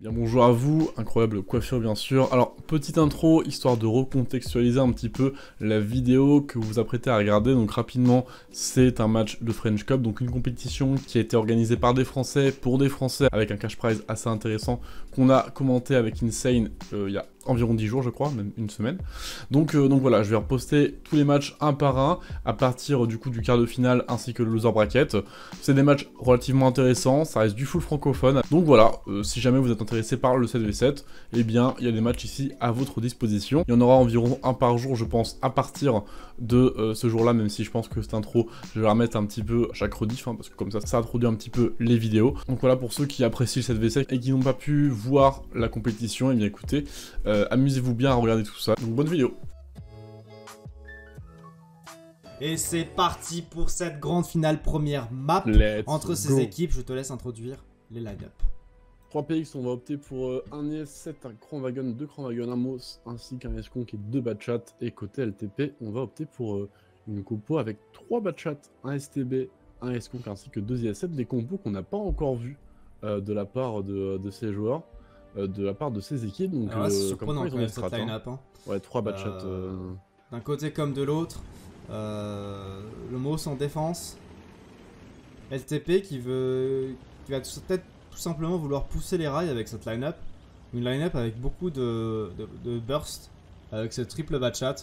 Bien bonjour à vous, incroyable coiffure bien sûr. Alors petite intro histoire de recontextualiser un petit peu la vidéo que vous vous apprêtez à regarder. Donc rapidement c'est un match de French Cup, donc une compétition qui a été organisée par des Français pour des Français avec un cash prize assez intéressant qu'on a commenté avec Insane euh, il y a environ 10 jours je crois, même une semaine. Donc, euh, donc voilà, je vais reposter tous les matchs un par un à partir du coup du quart de finale ainsi que le loser bracket. C'est des matchs relativement intéressants, ça reste du full francophone. Donc voilà, euh, si jamais vous êtes intéressé par le 7v7, eh bien il y a des matchs ici à votre disposition. Il y en aura environ un par jour je pense à partir de euh, ce jour là, même si je pense que cette intro je vais la remettre un petit peu chaque rediff, hein, parce que comme ça ça introduit un petit peu les vidéos. Donc voilà pour ceux qui apprécient le 7v7 et qui n'ont pas pu voir la compétition, et eh bien écoutez, amusez-vous bien à regarder tout ça. Donc bonne vidéo. Et c'est parti pour cette grande finale première map entre ces équipes. Je te laisse introduire les line-up. 3PX, on va opter pour euh, un IS7, un Cran Wagon, deux Cran Wagon, un MOS, ainsi qu'un Esconk et deux Batchat. Et côté LTP, on va opter pour euh, une compo avec trois Batchat, un STB, un Esconk ainsi que deux IS7. Des compos qu'on n'a pas encore vus de la part de ces joueurs. Euh, de la part de ses équipes. Donc, ah c'est surprenant quand même cette line-up. Hein. Ouais, 3 batchats. Euh, euh. D'un côté comme de l'autre. le Moss en défense. LTP qui veut. qui va peut-être tout simplement vouloir pousser les rails avec cette line-up. Une line-up avec beaucoup de, de, burst. Avec ce triple batchat.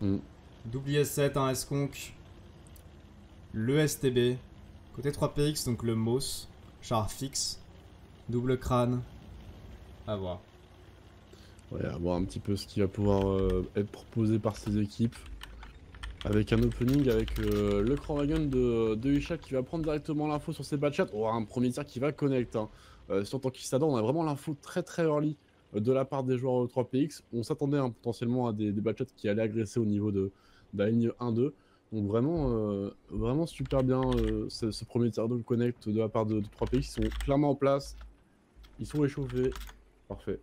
Mm. Double IS7, un S-Conk. Le STB. Côté 3PX, donc le Moss. Char fixe. Double crâne. À voir. Ouais, à voir un petit peu ce qui va pouvoir euh, être proposé par ces équipes. Avec un opening avec euh, le Cran de, Isha qui va prendre directement l'info sur ses batchats. Oh, un premier tir qui va connect. Hein. Euh, sur Tankistador, on a vraiment l'info très très early de la part des joueurs 3PX. On s'attendait hein, potentiellement à des, des qui allaient agresser au niveau de, la ligne 1-2. Donc vraiment, vraiment super bien ce, premier tir de connect de la part de, de 3PX. Ils sont clairement en place. Ils sont échauffés. Parfait.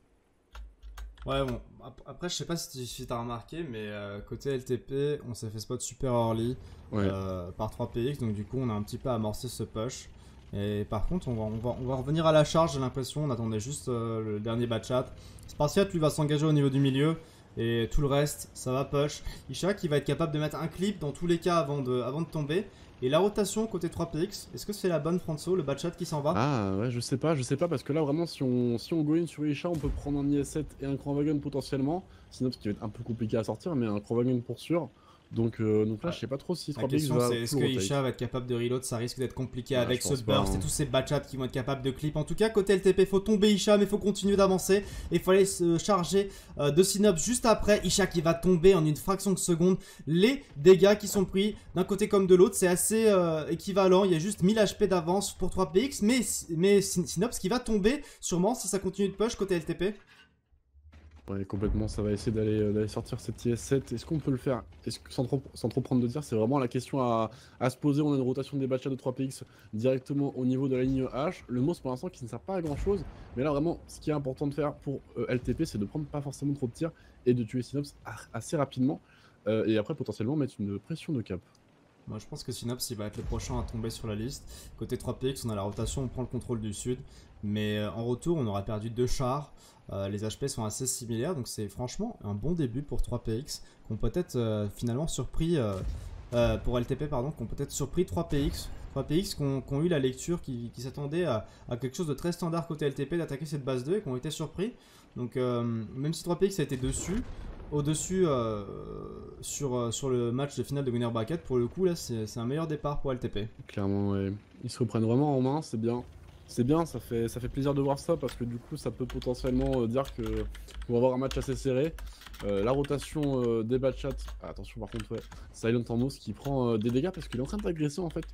Ouais, bon, après, je sais pas si tu as remarqué, mais euh, côté LTP, on s'est fait spot super early euh, par 3PX, donc du coup, on a un petit peu amorcé ce push. Et par contre, on va, on va, on va revenir à la charge, j'ai l'impression. On attendait juste euh, le dernier batchat. Spartiate, lui, va s'engager au niveau du milieu. Et tout le reste, ça va push. Isha qui va être capable de mettre un clip dans tous les cas avant de, avant de tomber. Et la rotation côté 3PX, est-ce que c'est la bonne Franso, le batchat qui s'en va? Ah ouais, je sais pas, je sais pas, parce que là vraiment, si on, si on go in sur Isha, on peut prendre un IS-7 et un Wagon potentiellement. Sinon, ce qui va être un peu compliqué à sortir, mais un Wagon pour sûr. Donc, euh, donc là, je sais pas trop si 3 La question, c'est est-ce que Isha va être capable de reload Ça risque d'être compliqué avec ce burst et hein. tous ces batchats qui vont être capables de clip. En tout cas, côté LTP, faut tomber Isha, mais faut continuer d'avancer. Et il faut aller se charger euh, de Synops juste après. Isha qui va tomber en une fraction de seconde. Les dégâts qui sont pris d'un côté comme de l'autre, c'est assez euh, équivalent. Il y a juste 1000 HP d'avance pour 3PX, mais, mais Synops qui va tomber sûrement si ça continue de push côté LTP. Ouais, complètement, ça va essayer d'aller euh, sortir cette IS-7. Est-ce qu'on peut le faire? Que sans trop, prendre de tir, c'est vraiment la question à, se poser. On a une rotation des batchats de 3PX directement au niveau de la ligne H. Le MOS pour l'instant qui ne sert pas à grand chose. Mais là vraiment, ce qui est important de faire pour euh, LTP, c'est de prendre pas forcément trop de tirs et de tuer Synops assez rapidement. Euh, et après potentiellement mettre une pression de cap. Moi je pense que Synops il va être le prochain à tomber sur la liste. Côté 3PX, on a la rotation, on prend le contrôle du sud. Mais en retour, on aura perdu deux chars. Euh, les HP sont assez similaires, donc c'est franchement un bon début pour 3PX, qu'on peut-être euh, finalement surpris, euh, pour LTP pardon, qu'on peut-être surpris 3PX. 3PX qui ont, eu la lecture, qui, s'attendaient à, quelque chose de très standard côté LTP, d'attaquer cette base 2 et qui ont été surpris. Donc même si 3PX a été dessus, au-dessus sur, sur le match de finale de Winner Bracket, pour le coup là c'est un meilleur départ pour LTP. Clairement, ils se reprennent vraiment en main, c'est bien. C'est bien, ça fait, plaisir de voir ça parce que du coup ça peut potentiellement euh, dire que va avoir un match assez serré. Euh, la rotation euh, des batchats, ah, attention par contre ouais, Silent Mouse qui prend des dégâts parce qu'il est en train d'agresser en fait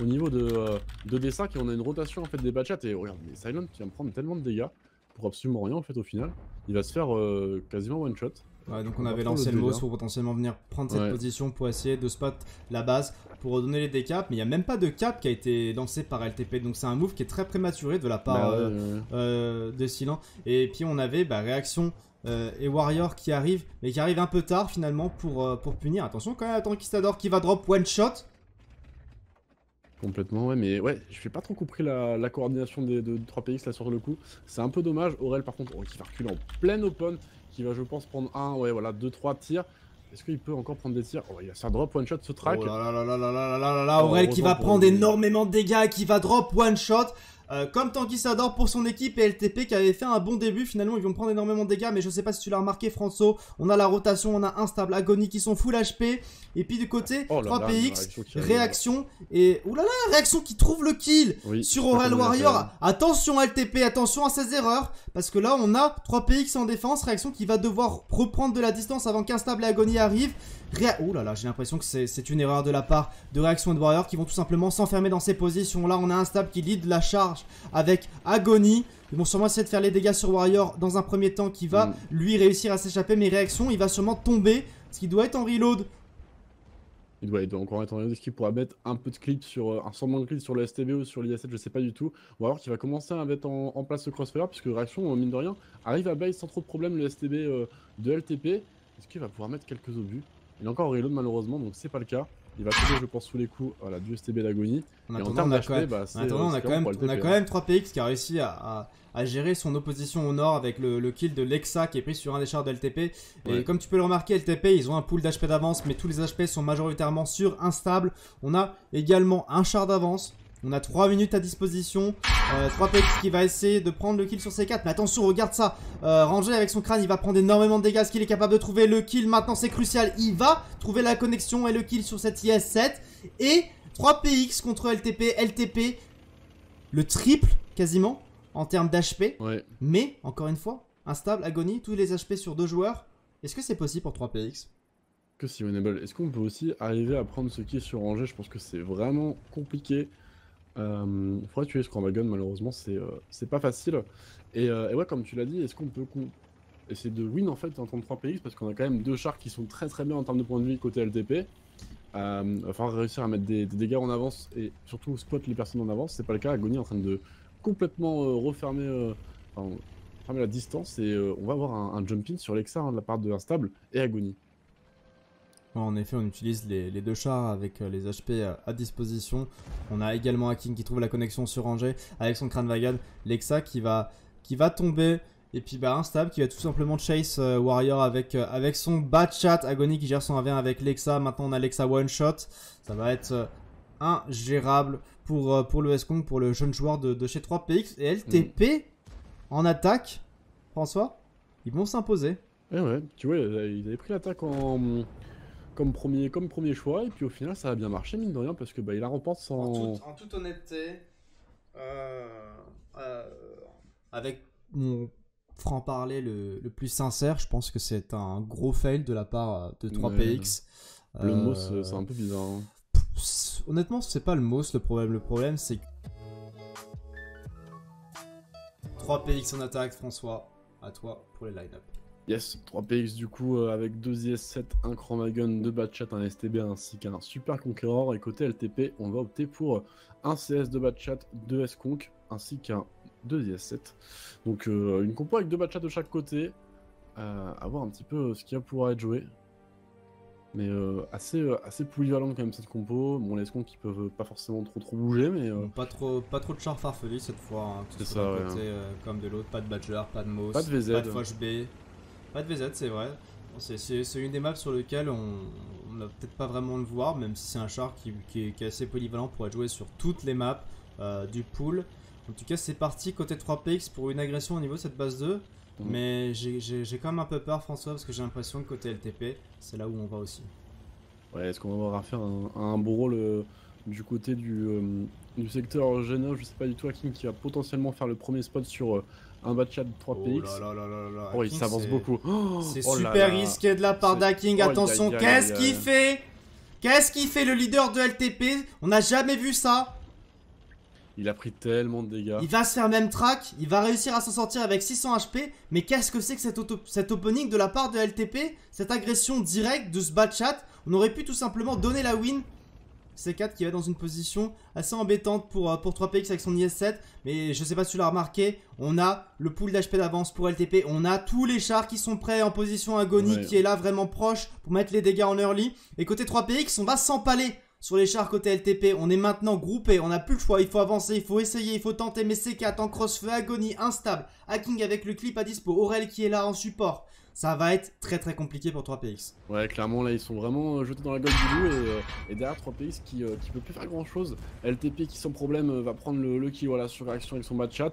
au niveau de, de D5 et on a une rotation en fait des batchats et regarde mais Silent qui va me prendre tellement de dégâts pour absolument rien en fait au final. Il va se faire quasiment one shot. Ouais, donc on, avait lancé le Moss pour potentiellement venir prendre cette position pour essayer de spot la base pour redonner les décaps. Mais il n'y a même pas de cap qui a été lancé par LTP. Donc c'est un move qui est très prématuré de la part bah euh, euh, de Silan. Et puis on avait bah, réaction euh, et Warrior qui arrive, mais qui arrive un peu tard finalement pour, pour punir. Attention quand même à Tankistador qui va drop one shot. Complètement, ouais, mais ouais, je fais pas trop compris la, coordination des, de, 3PX là sur le coup. C'est un peu dommage. Aurel, par contre, qui va reculer en plein open, qui va, je pense, prendre un, ouais, voilà, deux, trois tirs. Est-ce qu'il peut encore prendre des tirs? Oh, il y a ça drop one shot ce track. Oh là là là là là là là là Aurel qui va prendre énormément de dégâts, qui va drop one shot. Euh, comme Tanguy Sador pour son équipe et LTP qui avait fait un bon début, finalement ils vont prendre énormément de dégâts, mais je sais pas si tu l'as remarqué François, on a la rotation, on a Instable, Agony qui sont full HP, et puis du côté 3PX, oh réaction, et oulala, réaction qui trouve le kill sur Oral Warrior, attention LTP, attention à ses erreurs, parce que là on a 3PX en défense, réaction qui va devoir reprendre de la distance avant qu'Instable et Agony arrivent, Oh là là, j'ai l'impression que c'est une erreur de la part de Réaction de Warrior qui vont tout simplement s'enfermer dans ces positions. Là, on a un stable qui lead la charge avec Agony. Ils vont sûrement essayer de faire les dégâts sur Warrior dans un premier temps qui va mm. lui réussir à s'échapper. Mais Réaction, il va sûrement tomber. Ce qui doit être en reload. Il doit, encore être en reload. Est-ce qu'il pourra mettre un peu de clip sur euh, un semblant de clip sur le STB ou sur l'IA7 Je sais pas du tout. Ou alors qu'il va commencer à mettre en, place ce crossfire puisque Réaction, mine de rien, arrive à base sans trop de problème le STB euh, de LTP. Est-ce qu'il va pouvoir mettre quelques obus? Il est encore en reload malheureusement, donc c'est pas le cas. Il va tomber, je pense, sous les coups voilà, du STB d'agonie. En on a, quand même, bah, on a quand même, 3PX qui a réussi à, gérer son opposition au nord avec le, kill de Lexa qui est pris sur un des chars de LTP. Et comme tu peux le remarquer, LTP, ils ont un pool d'HP d'avance, mais tous les HP sont majoritairement sur instable. On a également un char d'avance. On a 3 minutes à disposition. Euh, 3PX qui va essayer de prendre le kill sur C4. Mais attention, regarde ça. Euh, Rangé avec son crâne, il va prendre énormément de dégâts. Est-ce qu'il est capable de trouver le kill Maintenant, c'est crucial. Il va trouver la connexion et le kill sur cette IS-7. Et 3PX contre LTP. LTP, le triple quasiment en termes d'HP. Mais, encore une fois, instable, agonie, tous les HP sur deux joueurs. Est-ce que c'est possible pour 3PX que si. Est-ce qu'on peut aussi arriver à prendre ce kill sur Rangé Je pense que c'est vraiment compliqué. Euh, faudrait tuer Scrambagon, malheureusement, c'est euh, c'est pas facile. Euh, et, ouais, comme tu l'as dit, est-ce qu'on peut essayer de win en fait en 33 PX parce qu'on a quand même deux chars qui sont très très bien en termes de points de vie côté LTP. Euh, va réussir à mettre des, dégâts en avance et surtout spot les personnes en avance. C'est pas le cas. Agony est en train de complètement refermer, enfin, fermer la distance et on va avoir un, jumping sur Lexa hein, de la part de Instable et Agony. En effet, on utilise les, deux chars avec euh, les HP à, disposition. On a également Haking qui trouve la connexion sur Angers avec son crâne Vagan. Lexa qui va, qui va tomber. Et puis bah, Instable qui va tout simplement chase euh, Warrior avec, euh, avec son bad chat. Agony qui gère son 1v1 avec Lexa. Maintenant on a Lexa one shot. Ça va être ingérable pour, pour le S-Kong, pour le jeune joueur de, chez 3PX. Et LTP en attaque, François, ils vont s'imposer. Eh ouais, tu vois, ils avaient pris l'attaque en, comme premier, comme premier choix, et puis au final ça a bien marché, mine de rien, parce que bah, il la remporte sans. En, toute honnêteté, euh, euh, avec mon franc-parler le, plus sincère, je pense que c'est un gros fail de la part de 3PX. le mot, c'est un peu bizarre. Hein. Honnêtement, c'est pas le mot le problème. Le problème, c'est que 3PX en attaque, François. À toi pour les line-up. Yes, 3PX du coup euh, avec 2 IS-7, un Chromagun, 2 Batchat, un STB ainsi qu'un Super Conqueror. Et côté LTP, on va opter pour un CS de Batchat, 2 S-Conk ainsi qu'un 2 IS-7. Donc euh, une compo avec 2 Batchats de chaque côté. Euh, à voir un petit peu ce qu'il y a pour être joué. Mais assez, assez polyvalent quand même cette compo. Bon, les S-Conk qui peuvent pas forcément trop trop bouger, mais. Pas, trop, pas trop de char farfelu cette fois. Hein, c'est ça, côté, comme de l'autre. Pas de Badger, pas de Moss, pas de VZ. Pas de Foch B. Pas de VZ, c'est vrai. C'est une des maps sur lesquelles on n'a peut-être pas vraiment le voir, même si c'est un char qui, est, assez polyvalent pour être joué sur toutes les maps euh, du pool. En tout cas, c'est parti côté 3PX pour une agression au niveau de cette base 2. Mhm. Mais j'ai quand même un peu peur, François, parce que j'ai l'impression que côté LTP, c'est là où on va aussi. Ouais, est-ce qu'on va avoir à faire un, beau rôle euh, du côté du, euh, du secteur Genoa? Je sais pas du tout, qui va potentiellement faire le premier spot sur un batch de 3PX. Oh, oh il s'avance beaucoup. c'est oh super risqué de la part d'Hacking. Attention, qu'est-ce qu'il fait? Qu'est-ce qu'il fait le leader de LTP On n'a jamais vu ça. Il a pris tellement de dégâts. Il va se faire même track. Il va réussir à s'en sortir avec 600 HP. Mais qu'est-ce que c'est que cet, cet, opening de la part de LTP Cette agression directe de ce bad chat? On aurait pu tout simplement donner la win C4 qui va dans une position assez embêtante pour, euh, pour 3PX avec son IS-7. Mais je sais pas si tu l'as remarqué, on a le pool d'HP d'avance pour LTP. On a tous les chars qui sont prêts en position agonie qui est là vraiment proche pour mettre les dégâts en early. Et côté 3PX, on va s'empaler sur les chars côté LTP. On est maintenant groupé, on n'a plus le choix. Il faut avancer, il faut essayer, il faut tenter. Mais C4 en crossfeu, agonie, instable. Hacking avec le clip à dispo. Aurel qui est là en support. Ça va être très très compliqué pour 3PX. Ouais, clairement, là ils sont vraiment jetés dans la gueule du loup et, euh, derrière 3PX qui, euh, qui peut plus faire grand chose. LTP qui sans problème euh, va prendre le, kill voilà, sur réaction avec son match chat.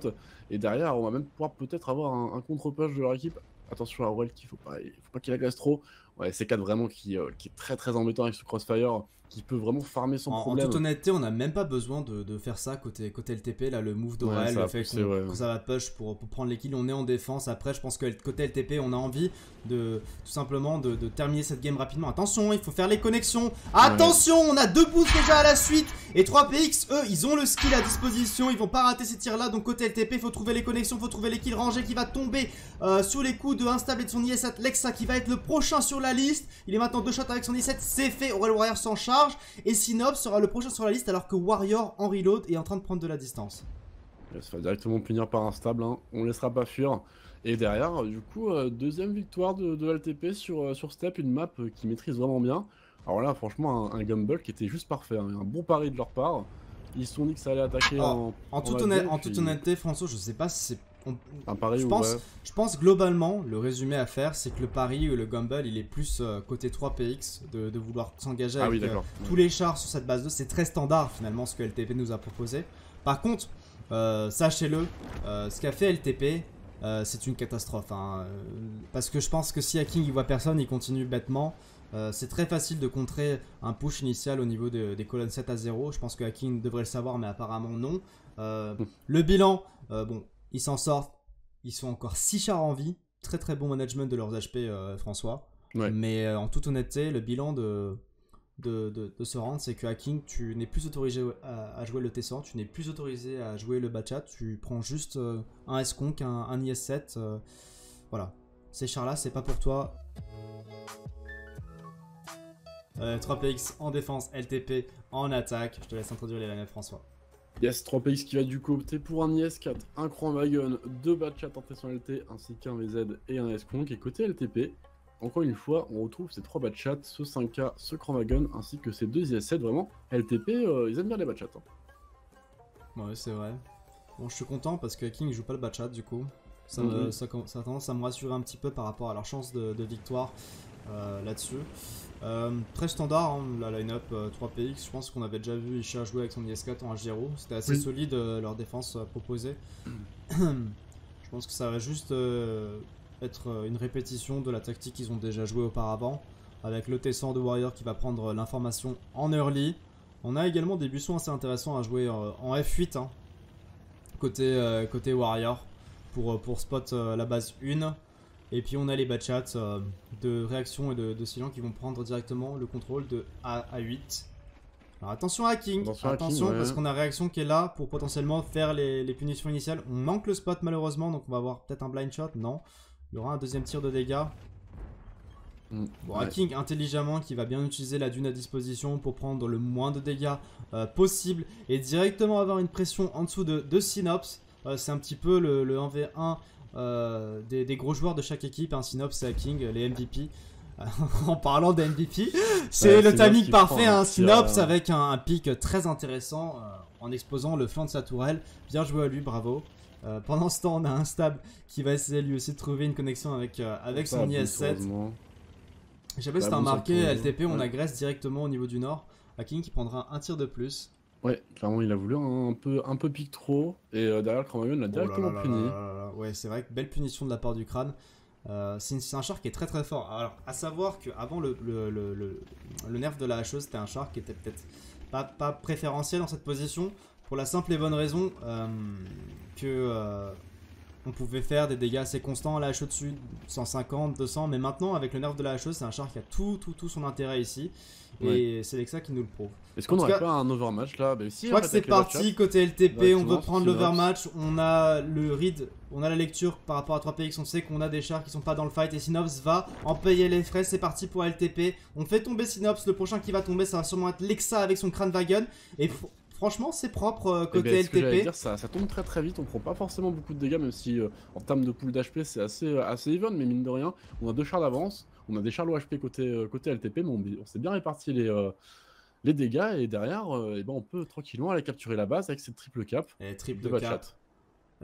Et derrière, on va même pouvoir peut-être avoir un, contre-push de leur équipe. Attention à Aurel qu'il faut pas, faut pas qu'il agace trop. Ouais, C4 vraiment qui, qui est très très embêtant avec ce crossfire qui peut vraiment farmer son problème. En toute honnêteté, on n'a même pas besoin de, de, faire ça côté, côté LTP. Là, le move d'Orel, le fait que ça va push pour, pour, prendre les kills, on est en défense. Après, je pense que côté LTP, on a envie de tout simplement de, de terminer cette game rapidement. Attention, il faut faire les connexions. Attention, on a deux boosts déjà à la suite. Et 3PX, eux, ils ont le skill à disposition. Ils vont pas rater ces tirs là. Donc, côté LTP, il faut trouver les connexions, il faut trouver les kills rangés qui va tomber euh, sous les coups de Instable et de son IS7 Lexa qui va être le prochain sur la liste. Il est maintenant deux shots avec son IS7. C'est fait. Aurel Warrior s'en charge. Et Synops sera le prochain sur la liste alors que Warrior en reload est en train de prendre de la distance. Il se fait directement punir par instable, hein. on laissera pas fuir. Et derrière, du coup, euh, deuxième victoire de, LTP sur, euh, sur Step, une map euh, qui maîtrise vraiment bien. Alors là, franchement, un, un qui était juste parfait, hein. un bon pari de leur part. Ils se sont dit que ça allait attaquer ah, en, en, toute, en toute honnêteté, François, je sais pas si c'est un pari je, pense, je pense globalement, le résumé à faire, c'est que le pari ou le gamble, il est plus euh, côté 3PX, de, vouloir s'engager ah avec euh, tous les chars sur cette base 2. C'est très standard finalement ce que LTP nous a proposé. Par contre, euh, sachez-le, ce qu'a fait LTP, c'est une catastrophe. Hein. parce que je pense que si Hacking il voit personne, il continue bêtement. c'est très facile de contrer un push initial au niveau des colonnes 7 à 0. Je pense que Hacking devrait le savoir, mais apparemment non. Hmm. le bilan, bon, ils s'en sortent. Ils sont encore 6 chars en vie. Très très bon management de leurs HP, euh, François. Mais euh, en toute honnêteté, le bilan de, de, de, ce round, c'est que Hacking, tu n'es plus autorisé à, jouer le T100, tu n'es plus autorisé à jouer le Bachat, tu prends juste euh, un S-Conk, un, un, IS-7. voilà. Ces chars-là, c'est pas pour toi. 3PX en défense, LTP en attaque. Je te laisse introduire les lames, François. Yes, 3PX qui va du coup opter pour un IS-4, un Wagon, deux Batchat en LT, ainsi qu'un VZ et un S-Conk. Et côté LTP, encore une fois, on retrouve ces trois Batchats, ce 5K, ce Wagon, ainsi que ces deux IS-7. Vraiment, LTP, euh, ils aiment bien les Batchats. Hein. Ouais, c'est vrai. Bon, je suis content parce que King joue pas le Batchat du coup. Ça, mhm. ça, a tendance à me rassurer un petit peu par rapport à leur chance de, victoire euh, là-dessus. Euh, très standard, hein, la line-up 3PX. Euh, je pense qu'on avait déjà vu Isha jouer avec son IS-4 en H0. C'était assez solide euh, leur défense proposée. je pense que ça va juste être une répétition de la tactique qu'ils ont déjà joué auparavant. Avec le T100 de Warrior qui va prendre l'information en early. On a également des buissons assez intéressants à jouer en F8 hein, côté, côté Warrior pour, pour spot la base 1. Et puis on a les batchats euh, de réaction et de, de silence qui vont prendre directement le contrôle de A à 8. Alors attention à hacking, attention, parce qu'on a réaction qui est là pour potentiellement faire les, punitions initiales. On manque le spot malheureusement, donc on va avoir peut-être un blind shot, non. Il y aura un deuxième tir de dégâts. Mm, bon, Hacking intelligemment qui va bien utiliser la dune à disposition pour prendre le moins de dégâts euh, possible et directement avoir une pression en dessous de, de Synops. Euh, c'est un petit peu le, le 1v1 euh, des, gros joueurs de chaque équipe, un Synops et King, les MVP. en parlant des MVP, c'est le timing parfait, un Synops avec un, pic très intéressant euh, en exposant le flanc de sa tourelle. Bien joué à lui, bravo. Euh, pendant ce temps, on a un Stab qui va essayer lui aussi de trouver une connexion avec, avec son IS-7. Je sais pas si t'as remarqué, LTP, on agresse directement au niveau du nord. King qui prendra un tir de plus. Ouais, clairement, il a voulu un peu, un peu pique trop. Et euh, derrière, Chromagnon l'a oh directement puni. ouais, c'est vrai que belle punition de la part du crâne. Euh, c'est un char qui est très très fort. Alors, à savoir qu'avant le, le, le, le, nerf de la hacheuse, c'était un char qui était peut-être pas, pas, préférentiel dans cette position. Pour la simple et bonne raison euh, que on pouvait faire des dégâts assez constants à la hache au-dessus, 150, 200. Mais maintenant, avec le nerf de la hacheuse, c'est un char qui a tout, tout, tout son intérêt ici. Et c'est ça qui nous le prouve. Est-ce qu'on n'aurait pas un overmatch là? Bah, Je crois que c'est parti côté LTP, on veut prendre l'overmatch, on a le read, on a la lecture par rapport à 3PX, on sait qu'on a des chars qui sont pas dans le fight et Synops va en payer les frais, c'est parti pour LTP. On fait tomber Synops, le prochain qui va tomber ça va sûrement être Lexa avec son crâne wagon et franchement c'est propre euh, côté eh ben, LTP. Dire, ça, ça, tombe très très vite, on prend pas forcément beaucoup de dégâts même si euh, en termes de pool d'HP c'est assez, euh, assez even mais mine de rien on a deux chars d'avance, on a des chars HP côté, côté LTP mais on, on s'est bien réparti les les dégâts et derrière, eh ben, on peut tranquillement aller capturer la base avec cette triple cap. Et triple cap.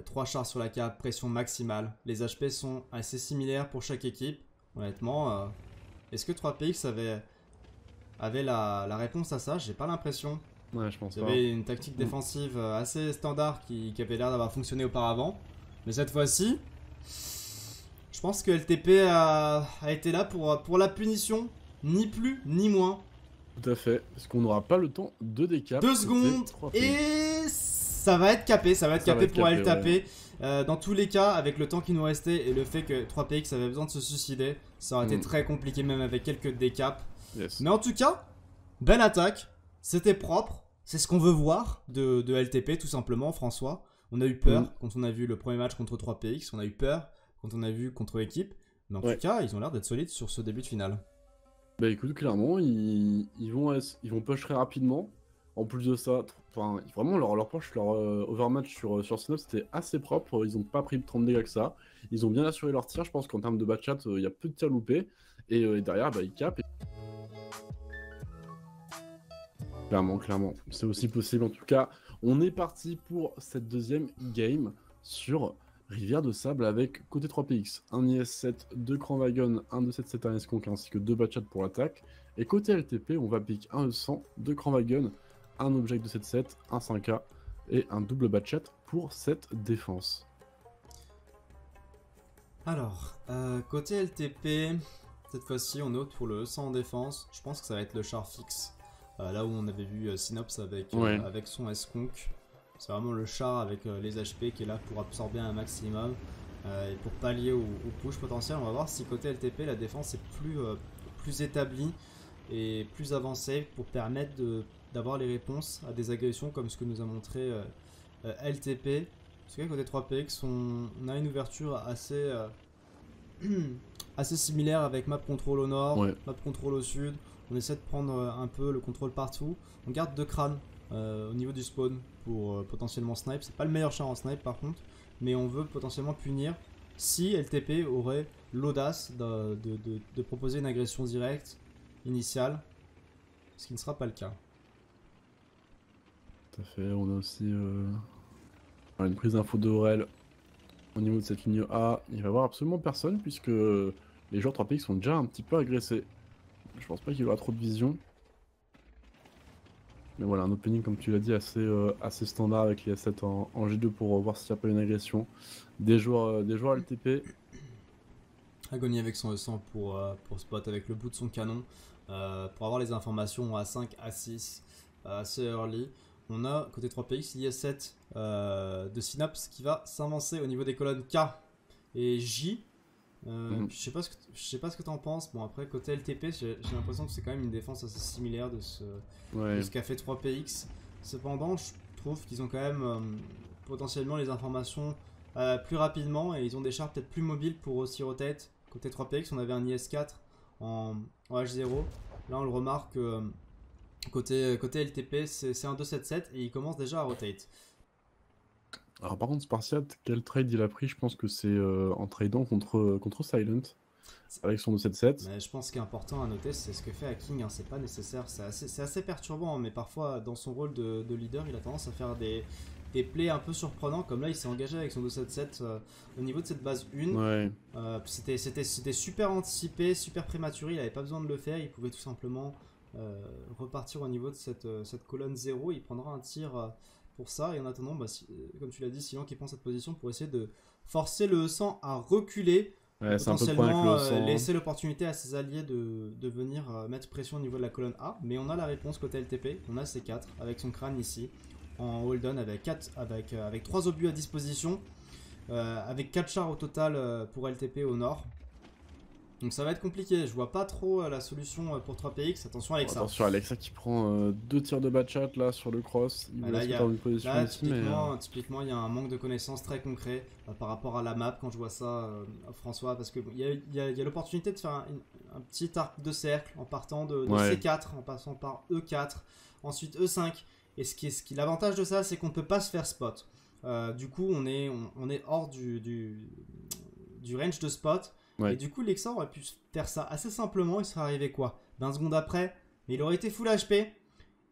3 chars sur la cap, pression maximale. Les HP sont assez similaires pour chaque équipe. Honnêtement, est-ce que 3PX avait, avait la, la réponse à ça? J'ai pas l'impression. Ouais, je pense Il y avait une tactique défensive euh, assez standard qui, avait l'air d'avoir fonctionné auparavant. Mais cette fois-ci, je pense que LTP a, été là pour, pour la punition, ni plus ni moins. Tout à fait, parce qu'on n'aura pas le temps de décap. Deux secondes et ça va être capé, ça va être capé pour LTP. Euh, dans tous les cas, avec le temps qui nous restait et le fait que 3PX avait besoin de se suicider, ça aurait été hmm. très compliqué même avec quelques décaps. Mais en tout cas, belle attaque, c'était propre, c'est ce qu'on veut voir de, LTP tout simplement, François. On a eu peur mm. quand on a vu le premier match contre 3PX, on a eu peur quand on a vu contre équipe. Mais en tout cas, ils ont l'air d'être solides sur ce début de finale. Bah écoute, clairement, ils, vont, ils vont push très rapidement. En plus de ça, enfin, vraiment, leur, leur push, leur euh, overmatch sur, euh, sur c'était assez propre. Ils n'ont pas pris 30 dégâts que ça. Ils ont bien assuré leur tir. Je pense qu'en termes de batchat, euh, il y a peu de tirs loupés. Et, derrière, bah, ils capent. Clairement, clairement. C'est aussi possible. En tout cas, on est parti pour cette deuxième game sur Rivière de Sable avec côté 3PX, un IS-7, deux Cran Wagon, un 277 un Esconk ainsi que deux Batchat pour l'attaque. Et côté LTP, on va pick un E100, deux Cran Wagon, un Object 277, un 5K et un double Batchat pour cette défense. Alors, euh, côté LTP, cette fois-ci on note pour le E100 en défense. Je pense que ça va être le char fixe. Euh, là où on avait vu euh, Synops avec, euh, avec son. C'est vraiment le char avec les HP qui est là pour absorber un maximum. et pour pallier au, push potentiel, on va voir si côté LTP la défense est plus, plus établie et plus avancée pour permettre d'avoir les réponses à des agressions comme ce que nous a montré LTP. Parce que côté 3PX, on, a une ouverture assez, assez similaire avec map control au nord, map control au sud. On essaie de prendre euh, un peu le contrôle partout. On garde deux crânes euh, au niveau du spawn pour euh, potentiellement snipe. C'est pas le meilleur char en snipe par contre, mais on veut potentiellement punir si LTP aurait l'audace de, proposer une agression directe initiale, ce qui ne sera pas le cas. Tout à fait, on a aussi une prise d'info de au niveau de cette ligne A. Il va y avoir absolument personne puisque les joueurs 3 px sont déjà un petit peu agressés. Je pense pas qu'il aura trop de vision. Mais voilà, un opening, comme tu l'as dit, assez, euh, assez standard avec les 7 en, G2 pour voir s'il n'y a pas une agression. Des joueurs, euh, des joueurs LTP. Agonie avec son E100 pour, euh, pour spot avec le bout de son canon. pour avoir les informations à 5, à 6, assez early. On a côté 3PX l'IS7 de Synapse qui va s'avancer au niveau des colonnes K et J euh, mhm. Je sais pas ce que je sais pas ce que t'en penses. Bon après côté LTP, j'ai l'impression que c'est quand même une défense assez similaire de ce, ce qu'a fait 3PX. Cependant, je trouve qu'ils ont quand même euh, potentiellement les informations euh, plus rapidement et ils ont des chars peut-être plus mobiles pour aussi rotate. Côté 3PX, on avait un IS4 en, H0. Là, on le remarque côté côté LTP, c'est un 277 et il commence déjà à rotate. Alors par contre, Spartiate, quel trade il a pris? Je pense que c'est euh, en tradant contre, contre Silent avec son 277. Mais je pense est important à noter, c'est ce que fait Hacking. Hein. C'est pas nécessaire, c'est assez, assez, perturbant, mais parfois dans son rôle de, leader, il a tendance à faire des, des plays un peu surprenants. Comme là, il s'est engagé avec son 277 euh, au niveau de cette base 1. Ouais. Euh, C'était super anticipé, super prématuré. Il avait pas besoin de le faire. Il pouvait tout simplement euh, repartir au niveau de cette, cette colonne 0. Il prendra un tir pour ça. Et en attendant, bah, comme tu l'as dit, Silan qui prend cette position pour essayer de forcer le sang à reculer. Ouais, potentiellement euh, laisser l'opportunité à ses alliés de, de venir euh, mettre pression au niveau de la colonne A. Mais on a la réponse côté LTP. On a C4 avec son crâne ici. En hold-on avec, 4, avec, euh, avec 3 obus à disposition. avec 4 chars au total pour LTP au nord. Donc ça va être compliqué, je vois pas trop euh, la solution euh, pour 3PX, attention Alexa. attention Alexa qui prend euh, deux tirs de batchat là sur le cross, il bah là, y a, une position là, typiquement, il y a un manque de connaissances très concret par rapport à la map quand je vois ça François, parce qu'il y a, y a, l'opportunité de faire un, petit arc de cercle en partant de, C4, en passant par E4, ensuite E5, et ce qui est, ce qui, l'avantage de ça c'est qu'on ne peut pas se faire spot. du coup on est, on, est hors du, du, du range de spot, et du coup, Lexa aurait pu faire ça assez simplement. Il serait arrivé quoi? 20 secondes après, mais il aurait été full HP.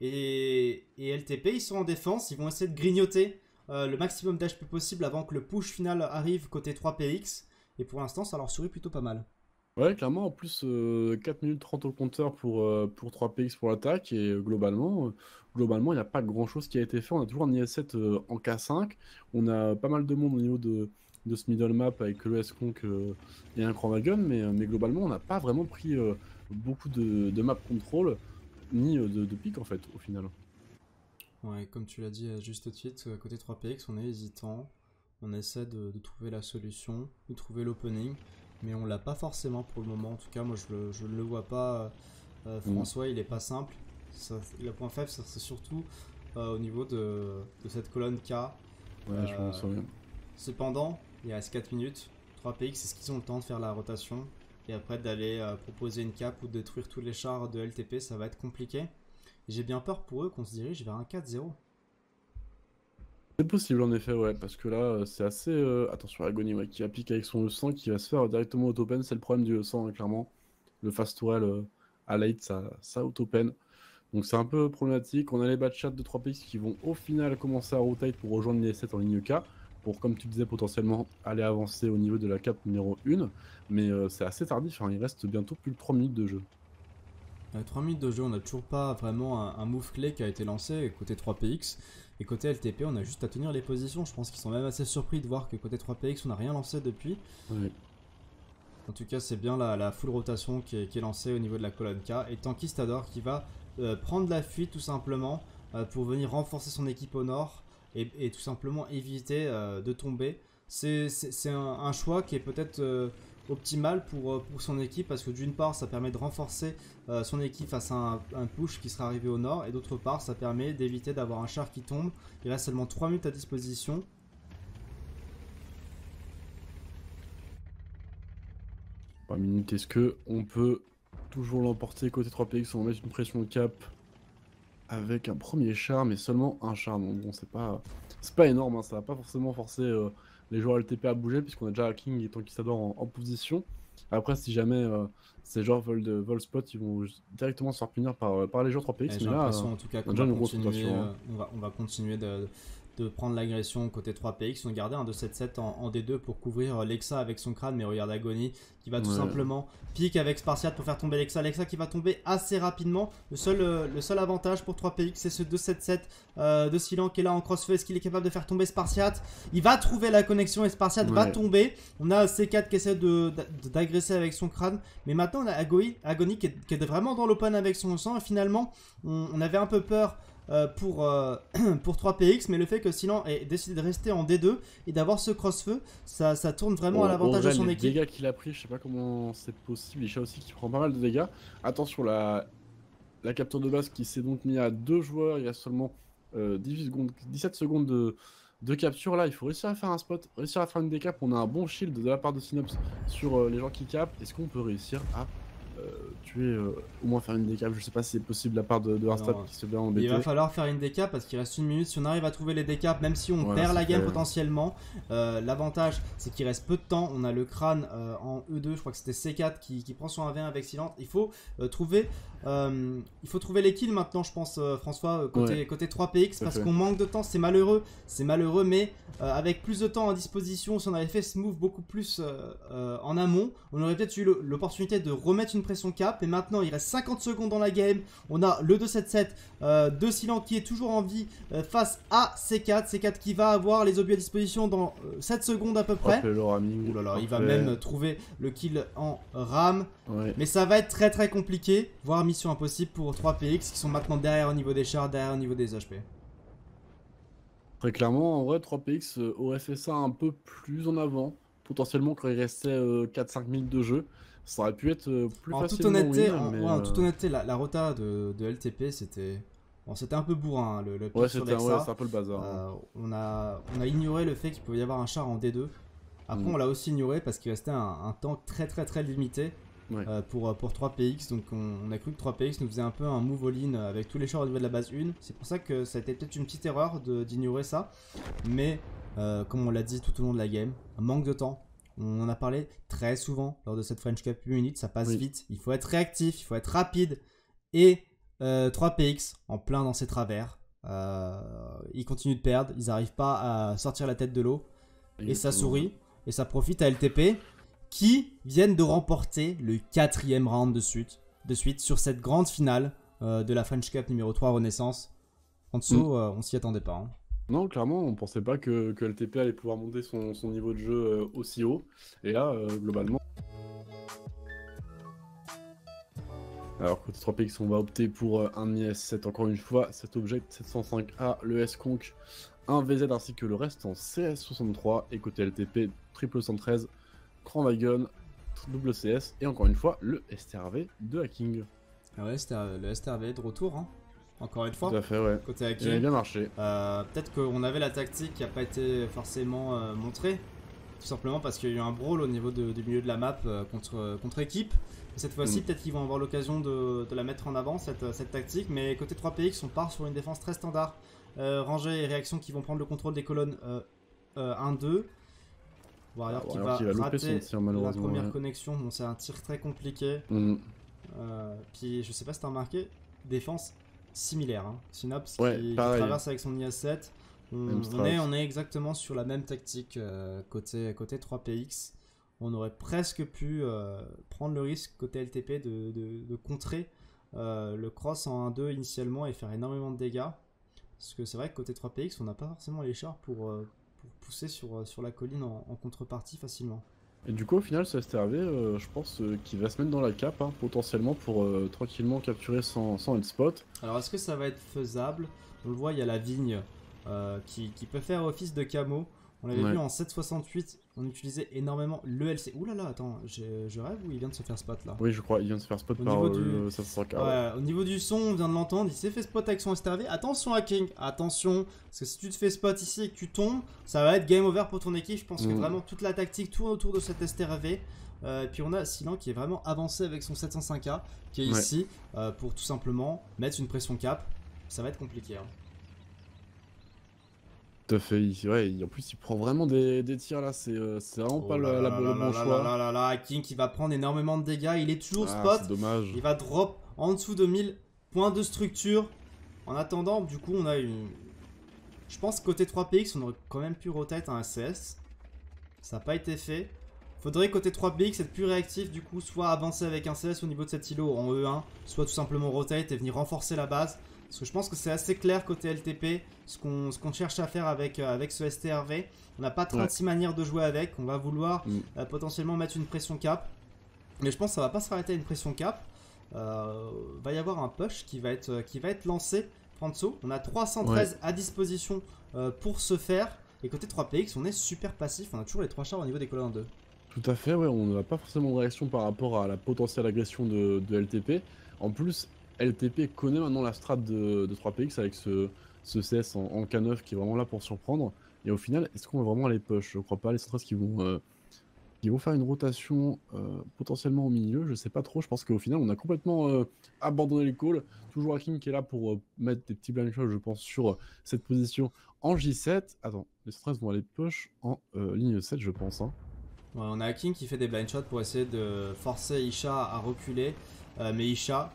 et, LTP, ils sont en défense, ils vont essayer de grignoter euh, le maximum d'HP possible avant que le push final arrive côté 3PX. Et pour l'instant, ça leur sourit plutôt pas mal. Ouais, clairement, en plus, 4 euh, minutes 30 au compteur pour, euh, pour 3PX pour l'attaque, et globalement, globalement, il n'y a pas grand chose qui a été fait. On a toujours un IS-7 en K5, on a pas mal de monde au niveau de, de ce middle map avec le S-Conk et un Grand Wagon, mais, mais globalement, on n'a pas vraiment pris beaucoup de, de map control ni de, de pique en fait, au final. Ouais, comme tu l'as dit à juste titre, côté 3PX, on est hésitant. On essaie de, trouver la solution, de trouver l'opening, mais on l'a pas forcément pour le moment. En tout cas, moi je, ne le vois pas. Euh, mm. François, il est pas simple. Ça, le point faible, c'est surtout euh, au niveau de, cette colonne K. Ouais, je pense euh, Cependant, il reste 4 minutes. 3PX, est-ce qu'ils ont le temps de faire la rotation et après d'aller euh, proposer une cap ou détruire tous les chars de LTP, ça va être compliqué. J'ai bien peur pour eux qu'on se dirige vers un 4-0. C'est possible en effet, ouais, parce que là, euh, c'est assez... Euh, attention, Agony ouais, qui applique avec son E100 qui va se faire directement auto-pen, c'est le problème du E100, hein, clairement. Le fast tourelle à late, ça, ça auto-pen. Donc c'est un peu problématique. On a les bad de 3 PX qui vont au final commencer à rotate pour rejoindre les 7 en ligne K pour, comme tu disais, potentiellement aller avancer au niveau de la cap numéro 1. Mais euh, c'est assez tardif, hein. il reste bientôt plus de 3 minutes de jeu. 3 minutes de jeu, on n'a toujours pas vraiment un, move clé qui a été lancé côté 3PX. Et côté LTP, on a juste à tenir les positions. Je pense qu'ils sont même assez surpris de voir que côté 3PX, on n'a rien lancé depuis. En tout cas, c'est bien la, full rotation qui est, lancée au niveau de la colonne K. Et Tankistador qui va euh, prendre la fuite tout simplement euh, pour venir renforcer son équipe au nord et, tout simplement éviter euh, de tomber. C'est un, choix qui est peut-être euh, optimal pour, euh, pour son équipe parce que d'une part ça permet de renforcer son équipe face à un, push qui sera arrivé au nord et d'autre part ça permet d'éviter d'avoir un char qui tombe. Il reste seulement 3 minutes à disposition. minutes, est-ce que on peut toujours l'emporter côté 3PX On va mettre une pression de cap? Avec un premier char, mais seulement un char. Donc bon, c'est pas, c'est pas énorme, hein. ça va pas forcément forcer euh, les joueurs LTP à bouger, puisqu'on a déjà King et Tankistador en, en position. Après, si jamais euh, ces joueurs veulent, de, vol spot, ils vont directement se faire punir par, euh, par les joueurs 3PX. mais là, en tout cas, on, va continuer, hein. on, va, on va continuer de, de prendre l'agression côté 3PX. On gardait un 2-7-7 en, en, D2 pour couvrir Lexa avec son crâne, mais regarde Agony qui va tout simplement pique avec Spartiate pour faire tomber Lexa. Lexa qui va tomber assez rapidement. Le seul, euh, le seul avantage pour 3PX, c'est ce 2-7-7 euh, de Silan qui est là en crossfeu. Est-ce qu'il est capable de faire tomber Spartiate? Il va trouver la connexion et Spartiate va tomber. On a C4 qui essaie d'agresser avec son crâne. Mais maintenant, on a Agony, Agony qui, est, vraiment dans l'open avec son sang. Et finalement, on avait un peu peur euh, pour, euh, pour 3PX, mais le fait que Silan ait décidé de rester en D2 et d'avoir ce cross-feu, ça, ça, tourne vraiment à l'avantage de son les équipe. Les dégâts qu'il a pris, je sais pas comment c'est possible. Il aussi qui prend pas mal de dégâts. Attention, la, la capture de base qui s'est donc mis à deux joueurs, il y a seulement 18 euh, secondes, 17 secondes de, de capture là, il faut réussir à faire un spot, réussir à faire une décap. On a un bon shield de la part de Synops sur les gens qui capent. Est-ce qu'on peut réussir à tuer, euh, au moins faire une décap. Je sais pas si c'est possible de la part de, de qui se bien embêté. Il va falloir faire une décap parce qu'il reste une minute. Si on arrive à trouver les décaps, même si on perd la game potentiellement, euh, l'avantage c'est qu'il reste peu de temps. On a le crâne en E2, je crois que c'était C4 qui, prend son 1v1 avec Silence. Il faut trouver il faut trouver les kills maintenant, je pense, François, côté, côté 3PX, parce qu'on manque de temps. C'est malheureux, c'est malheureux, mais avec plus de temps à disposition, si on avait fait ce move beaucoup plus en amont, on aurait peut-être eu l'opportunité de remettre une pression cap. Et maintenant, il reste 50 secondes dans la game. On a le 2-7-7 euh, de Silan qui est toujours en vie euh, face à C4. C4 qui va avoir les objets à disposition dans 7 euh, secondes à peu près. il va même trouver le kill en RAM. Mais ça va être très très compliqué, voire mission impossible pour 3PX qui sont maintenant derrière au niveau des chars, derrière au niveau des HP. Très clairement, en vrai, 3PX aurait fait ça un peu plus en avant. Potentiellement quand il restait 4-5 minutes de jeu ça aurait pu être euh, plus en toute honnêteté, en, toute euh, honnêteté, la, rota de, LTP, c'était. Bon, c'était un peu bourrin, hein, le, le ouais, c'était un peu le bazar. Hein. Euh, on, a, on a ignoré le fait qu'il pouvait y avoir un char en D2. Après, mm. on l'a aussi ignoré parce qu'il restait un, temps très très très limité pour, pour 3PX. Donc, on, a cru que 3PX nous faisait un peu un move all-in avec tous les chars au niveau de la base 1. C'est pour ça que ça a été peut-être une petite erreur d'ignorer ça. Mais, comme on l'a dit tout au long de la game, un manque de temps on en a parlé très souvent lors de cette French Cup Minute, ça passe vite. Il faut être réactif, il faut être rapide et 3PX en plein dans ses travers. ils continuent de perdre, ils n'arrivent pas à sortir la tête de l'eau. Et ça sourit, et ça profite à LTP, qui viennent de remporter le quatrième round de suite, de suite sur cette grande finale de la French Cup numéro 3 Renaissance. En dessous, mm. on s'y attendait pas. Hein. Non, clairement, on pensait pas que, que LTP allait pouvoir monter son, niveau de jeu euh, aussi haut. Et là, euh, globalement. Alors, côté 3PX, on va opter pour euh, un IS-7 encore une fois. Cet objet 705A, le S-Conk, un VZ ainsi que le reste en CS63. Et côté LTP, triple 113, Grand Wagon, double CS. Et encore une fois, le STRV de Hacking. Ah ouais, le STRV de retour. Hein encore une fois. Tout à fait, ouais. Côté Haki. Il a bien marché. Euh, peut-être qu'on avait la tactique qui n'a pas été forcément euh, montrée. Tout simplement parce qu'il y a eu un brawl au niveau du milieu de la map euh, contre, contre équipe. cette fois-ci, mm. peut-être qu'ils vont avoir l'occasion de, la mettre en avant, cette, cette tactique. Mais côté 3PX, on part sur une défense très standard. rangée et réaction qui vont prendre le contrôle des colonnes 1-2. Warrior qui va, rater la première connexion. Bon, c'est un tir très compliqué. Mm. puis je sais pas si t'as remarqué, défense similaire. Hein. Synops qui, traverse avec son IS-7. On, est, on est exactement sur la même tactique euh, côté, côté 3PX. On aurait presque pu euh, prendre le risque côté LTP de, de, contrer euh, le cross en 1-2 initialement et faire énormément de dégâts. Parce que c'est vrai que côté 3PX, on n'a pas forcément les chars pour, pour pousser sur, sur la colline en contrepartie facilement. Et du coup, au final, ce STRV, euh, je pense euh, qu'il va se mettre dans la cape, hein, potentiellement, pour euh, tranquillement capturer sans, sans spot. Alors, est-ce que ça va être faisable? On le voit, il y a la vigne qui, qui, peut faire office de camo. On l'avait vu en 768, on utilisait énormément le LC. Ouh là là, attends, je rêve ou il vient de se faire spot là Oui, je crois, il vient de se faire spot par euh, le 500K. Ouais, au niveau du son, on vient de l'entendre, il s'est fait spot avec son STRV. Attention hacking, attention, parce que si tu te fais spot ici et que tu tombes, ça va être game over pour ton équipe. Je pense que mm. vraiment toute la tactique tourne autour de cet STRV. Euh, et puis on a Silan qui est vraiment avancé avec son 705K, qui est ici, euh, pour tout simplement mettre une pression cap. Ça va être compliqué. Hein. Tout à fait, ouais, en plus il prend vraiment des, tirs là, c'est euh, vraiment pas la, la, le bon choix. Là, là, là, King qui va prendre énormément de dégâts, il est toujours ah, spot. dommage. Il va drop en dessous de 1000 points de structure. En attendant, du coup, on a une. Je pense que côté 3PX, on aurait quand même pu rotate un SS. Ça n'a pas été fait. Faudrait côté 3PX être plus réactif, du coup, soit avancer avec un CS au niveau de cet îlot en E1, soit tout simplement rotate et venir renforcer la base. Parce que je pense que c'est assez clair côté LTP, ce qu'on cherche à faire avec, euh, avec ce STRV. On n'a pas 36 manières de jouer avec, on va vouloir mm. euh, potentiellement mettre une pression cap. Mais je pense que ça va pas s'arrêter à une pression cap. Euh, va y avoir un push qui va être, qui va être lancé. Franzo, on a 313 à disposition pour ce faire. Et côté 3PX, on est super passif, on a toujours les 3 chars au niveau des colonnes 2. Tout à fait, ouais, on n'a pas forcément de réaction par rapport à la potentielle agression de, de LTP. En plus, LTP connaît maintenant la strat de, 3PX avec ce, CS en, K9 qui est vraiment là pour surprendre. Et au final, est-ce qu'on va vraiment aller push? Je crois pas. Les vont, euh, qui vont faire une rotation euh, potentiellement au milieu, je sais pas trop. Je pense qu'au final, on a complètement euh, abandonné les calls. Toujours Hakim qui est là pour mettre des petits blind shots, je pense, sur cette position en J7. Attends, les Centras vont aller push en ligne 7, je pense. Hein. on a Hakim qui fait des blind shots pour essayer de forcer Isha à reculer. mais Isha,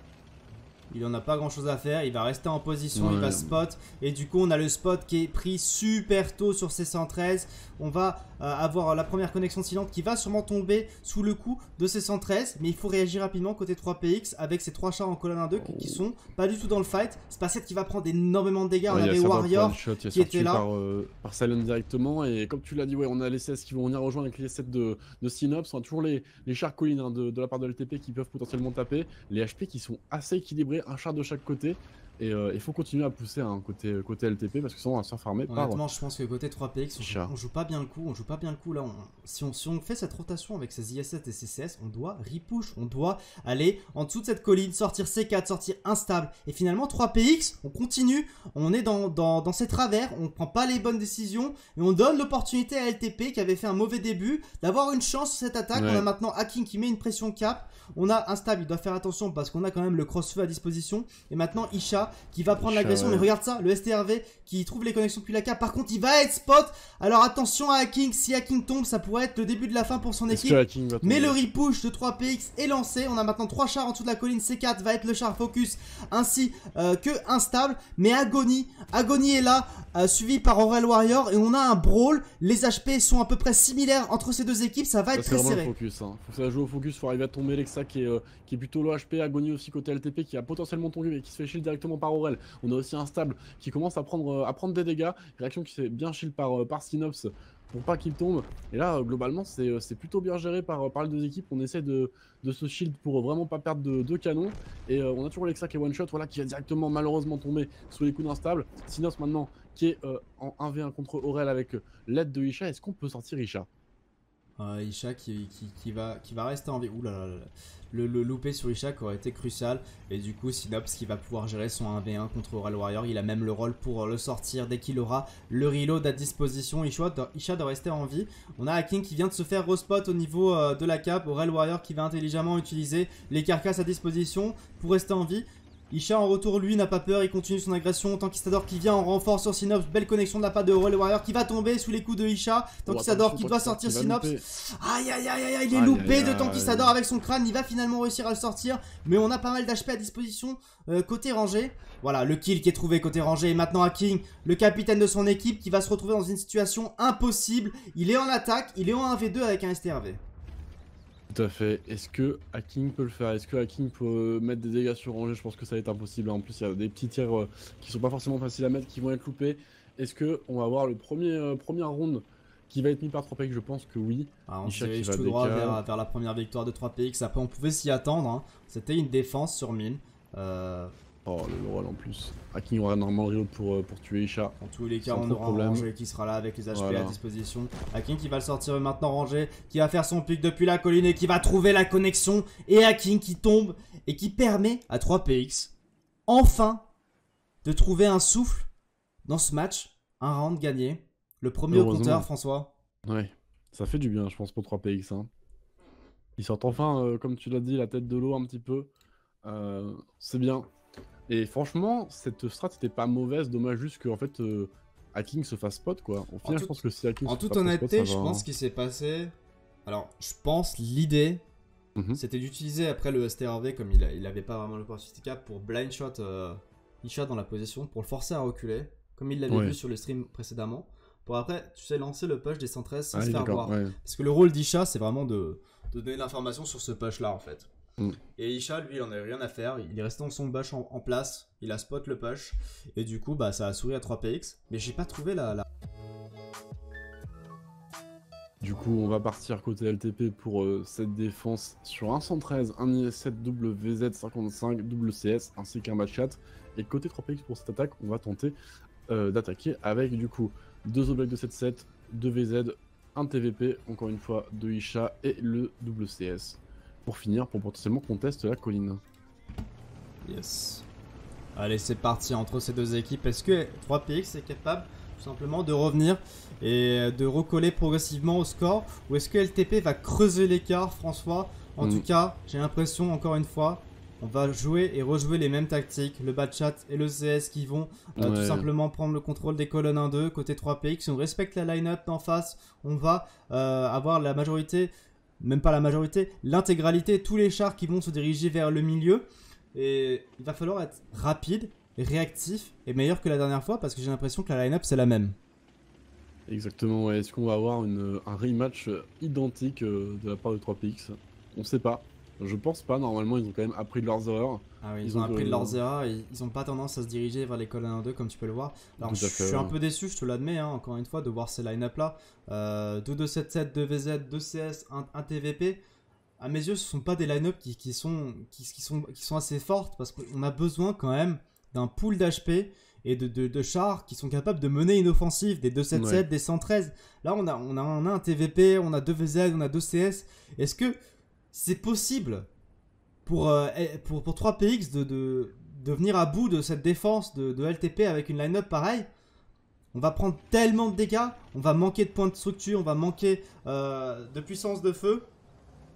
il en a pas grand chose à faire, il va rester en position, il va spot. Et du coup, on a le spot qui est pris super tôt sur ces 113. On va avoir la première connexion silente qui va sûrement tomber sous le coup de ces 113. Mais il faut réagir rapidement côté 3PX avec ces trois chars en colonne 1-2 qui, sont pas du tout dans le fight. C'est pas cette qui va prendre d'énormément de dégâts. on avait Warrior qui était là. Par, euh, par Silent directement. Et comme tu l'as dit, ouais, on a les CS qui vont venir rejoindre avec les 7 de, de Synops. On a toujours les, les chars collines hein, de, de la part de LTP qui peuvent potentiellement taper. Les HP qui sont assez équilibrés un char de chaque côté. Et euh, il faut continuer à pousser un côté, côté LTP parce que sinon on va se faire farmer Honnêtement, je pense que côté 3PX, on joue, pas bien le coup. On joue pas bien le coup là. si, on, si on fait cette rotation avec ces IS7 et ces CS, on doit repush. On doit aller en dessous de cette colline, sortir C4, sortir instable. Et finalement, 3PX, on continue. On est dans, dans, dans ces travers. On prend pas les bonnes décisions. Et on donne l'opportunité à LTP qui avait fait un mauvais début d'avoir une chance sur cette attaque. On a maintenant Hacking qui met une pression cap. On a instable, il doit faire attention parce qu'on a quand même le cross-feu à disposition. Et maintenant, Isha Qui va prendre l'agression. Mais regarde ça, le STRV qui trouve les connexions depuis la K. Par contre, il va être spot. Alors attention à Hacking. Si Hacking tombe, ça pourrait être le début de la fin pour son équipe. Mais le repush de 3PX est lancé. On a maintenant 3 chars en dessous de la colline. C4 va être le char focus ainsi euh, que instable. Mais Agony, Agony est là, euh, suivi par Aurel Warrior. Et on a un brawl. Les HP sont à peu près similaires entre ces deux équipes. Ça va être très serré. focus. Hein. Faut que ça joue au focus, faut arriver à tomber Lexa qui est, euh, qui est plutôt low HP, Agony aussi côté LTP qui a potentiellement tombé et qui se fait shield directement par Aurel. On a aussi un stable qui commence à prendre, euh, des dégâts. Réaction qui se fait bien shield par, euh, par Synops pour pas qu'il tombe. Et là, euh, globalement, c'est plutôt bien géré par, les deux équipes. On essaie de, se shield pour vraiment pas perdre de, canon. Et on a toujours Lexa qui est one shot, voilà, qui va directement malheureusement tomber sous les coups d'un stable. Synops maintenant qui est en 1v1 contre Aurel avec l'aide de Isha. Est-ce qu'on peut sortir Isha? Isha qui, va, rester en vie. Ouh là là. Le, le loupé sur Isha qui aurait été crucial. Et du coup, Synops qui va pouvoir gérer son 1v1 contre Oral Warrior. Il a même le rôle pour le sortir dès qu'il aura le reload à disposition. Isha doit, rester en vie. On a Hacking qui vient de se faire respot au niveau euh, de la cape. Oral Warrior qui va intelligemment utiliser les carcasses à disposition pour rester en vie. Isha en retour, lui, n'a pas peur, il continue son agression. Tankistador qui vient en renfort sur Synops. Belle connexion de la part de Oral Warrior qui va tomber sous les coups de Isha. Tankistador Oh, qui doit sortir Synops. Aïe aïe aïe aïe, aïe, il est loupé de. Tankistador avec son crâne, il va finalement réussir à le sortir, mais on a pas mal d'HP à disposition euh, côté rangé. Voilà, le kill qui est trouvé côté rangé et maintenant Hacking, le capitaine de son équipe qui va se retrouver dans une situation impossible. Il est en attaque, il est en 1v2 avec un STRV. Tout à fait. Est-ce que Hacking peut le faire? Est-ce que Hacking peut mettre des dégâts sur rangée Je pense que ça va être impossible. En plus, il y a des petits tirs euh, qui sont pas forcément faciles à mettre, qui vont être loupés. Est-ce que on va avoir le premier euh, premier round qui va être mis par 3 Je pense que oui. Ah, on se dirige tout droit vers, vers la première victoire de 3PX. Après, on pouvait s'y attendre. hein. C'était une défense sur mine. Euh, Oh, le rôle en plus. Hacking aura normalement le reload pour, euh, pour tuer Isha. Dans tous les cas, on aura un problème. rangé qui sera là avec les HP Voilà. à disposition. Hacking qui va le sortir maintenant rangé, qui va faire son pic depuis la colline et qui va trouver la connexion. Et Hacking qui tombe et qui permet à 3PX enfin de trouver un souffle dans ce match. Un round gagné. Le premier au compteur, François. Ouais. Ça fait du bien, je pense, pour 3PX. Hein. Ils sortent enfin, euh, comme tu l'as dit, la tête de l'eau un petit peu. Euh, c'est bien. Et franchement, cette strat était pas mauvaise. Dommage juste que en fait, euh, Hacking se fasse spot quoi. Au final, tout- je pense que si Hacking En se toute honnêteté, je va, pense hein. qu'il s'est passé. Alors, je pense l'idée, Mhm. c'était d'utiliser après le STRV, comme il, a- il avait pas vraiment l'opportunité cap, pour blind shot euh, Isha dans la position, pour le forcer à reculer, comme il l'avait Ouais. vu sur le stream précédemment. Pour après, tu sais, lancer le push des 113 sans Ah se faire voir. ouais. Parce que le rôle d'Isha, c'est vraiment de, de donner l'information sur ce push là en fait. Mm. Et Isha, lui, il en avait rien à faire. Il est resté dans son push en, en place. Il a spot le push. Et du coup, bah, ça a souri à 3px. Mais j'ai pas trouvé la, la- Du coup, on va partir côté LTP pour euh, cette défense sur un 113, un IS7 WZ55 WCS ainsi qu'un match 4. Et côté 3PX pour cette attaque, on va tenter euh, d'attaquer avec du coup deux objets de 7-7, deux VZ, un TVP, encore une fois de Isha et le WCS. Pour finir, pour potentiellement qu'on teste la colline. Yes. Allez, c'est parti entre ces deux équipes. Est-ce que 3PX est capable tout simplement de revenir et de recoller progressivement au score? Ou est-ce que LTP va creuser l'écart, François? En Mm. tout cas, j'ai l'impression, encore une fois, on va jouer et rejouer les mêmes tactiques. Le bad chat et le CS qui vont euh, tout simplement prendre le contrôle des colonnes 1-2 côté 3PX. Si on respecte la line-up d'en face, on va euh, avoir la majorité, même pas la majorité, l'intégralité, tous les chars qui vont se diriger vers le milieu. Et il va falloir être rapide, réactif et meilleur que la dernière fois parce que j'ai l'impression que la line-up c'est la même. Exactement, ouais. Est-ce qu'on va avoir un rematch euh, identique euh, de la part de 3PX? On sait pas. Je pense pas, normalement ils ont quand même appris de leurs erreurs. Ah oui, ils, Ils ont ont appris de leurs erreurs et ils ont pas tendance à se diriger vers les colonnes 1-2 comme tu peux le voir. Alors je fait, suis un peu déçu, je te l'admets, hein, encore une fois, de voir ces line-up là. Euh, 2-2-7-7, 2-VZ, 2CS, 1, TVP. À mes yeux, ce sont pas des line-up qui, qui sont, qui, qui sont, qui sont assez fortes parce qu'on a besoin quand même d'un pool d'HP et de, de, de chars qui sont capables de mener une offensive, des 277, Ouais. des 113. Là, on a, on, a, on a un TVP, on a 2 VZ, on a 2 CS. Est-ce que c'est possible pour, euh, pour, pour 3PX de, de, de venir à bout de cette défense de, de LTP avec une line-up pareille? On va prendre tellement de dégâts, on va manquer de points de structure, on va manquer euh, de puissance de feu.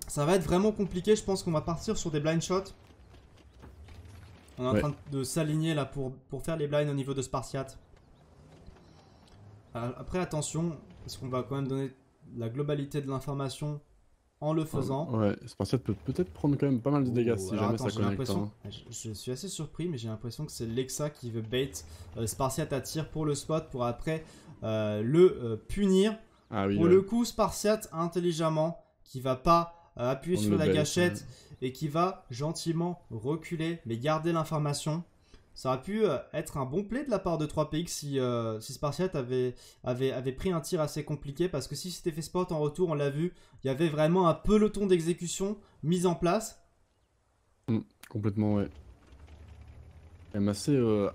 Ça va être vraiment compliqué, je pense qu'on va partir sur des blind shots. On est en train de s'aligner là pour, pour faire les blinds au niveau de Spartiate. Euh, après, attention, parce qu'on va quand même donner la globalité de l'information en le faisant. Ouais, Spartiate peut peut-être prendre quand même pas mal de dégâts si jamais ça connecte. Hein. Je, suis assez surpris, mais j'ai l'impression que c'est Lexa qui veut bait euh, Spartiate à tir pour le spot pour après euh, le punir. Ah pour le coup, Spartiate intelligemment qui va pas appuyer sur la gâchette et qui va gentiment reculer mais garder l'information. Ça aurait pu euh, être un bon play de la part de 3PX si, euh, si Spartiate avait, avait, avait pris un tir assez compliqué. Parce que si c'était fait spot en retour, on l'a vu, il y avait vraiment un peloton d'exécution mis en place. Mm, complètement, ouais. Même assez, euh,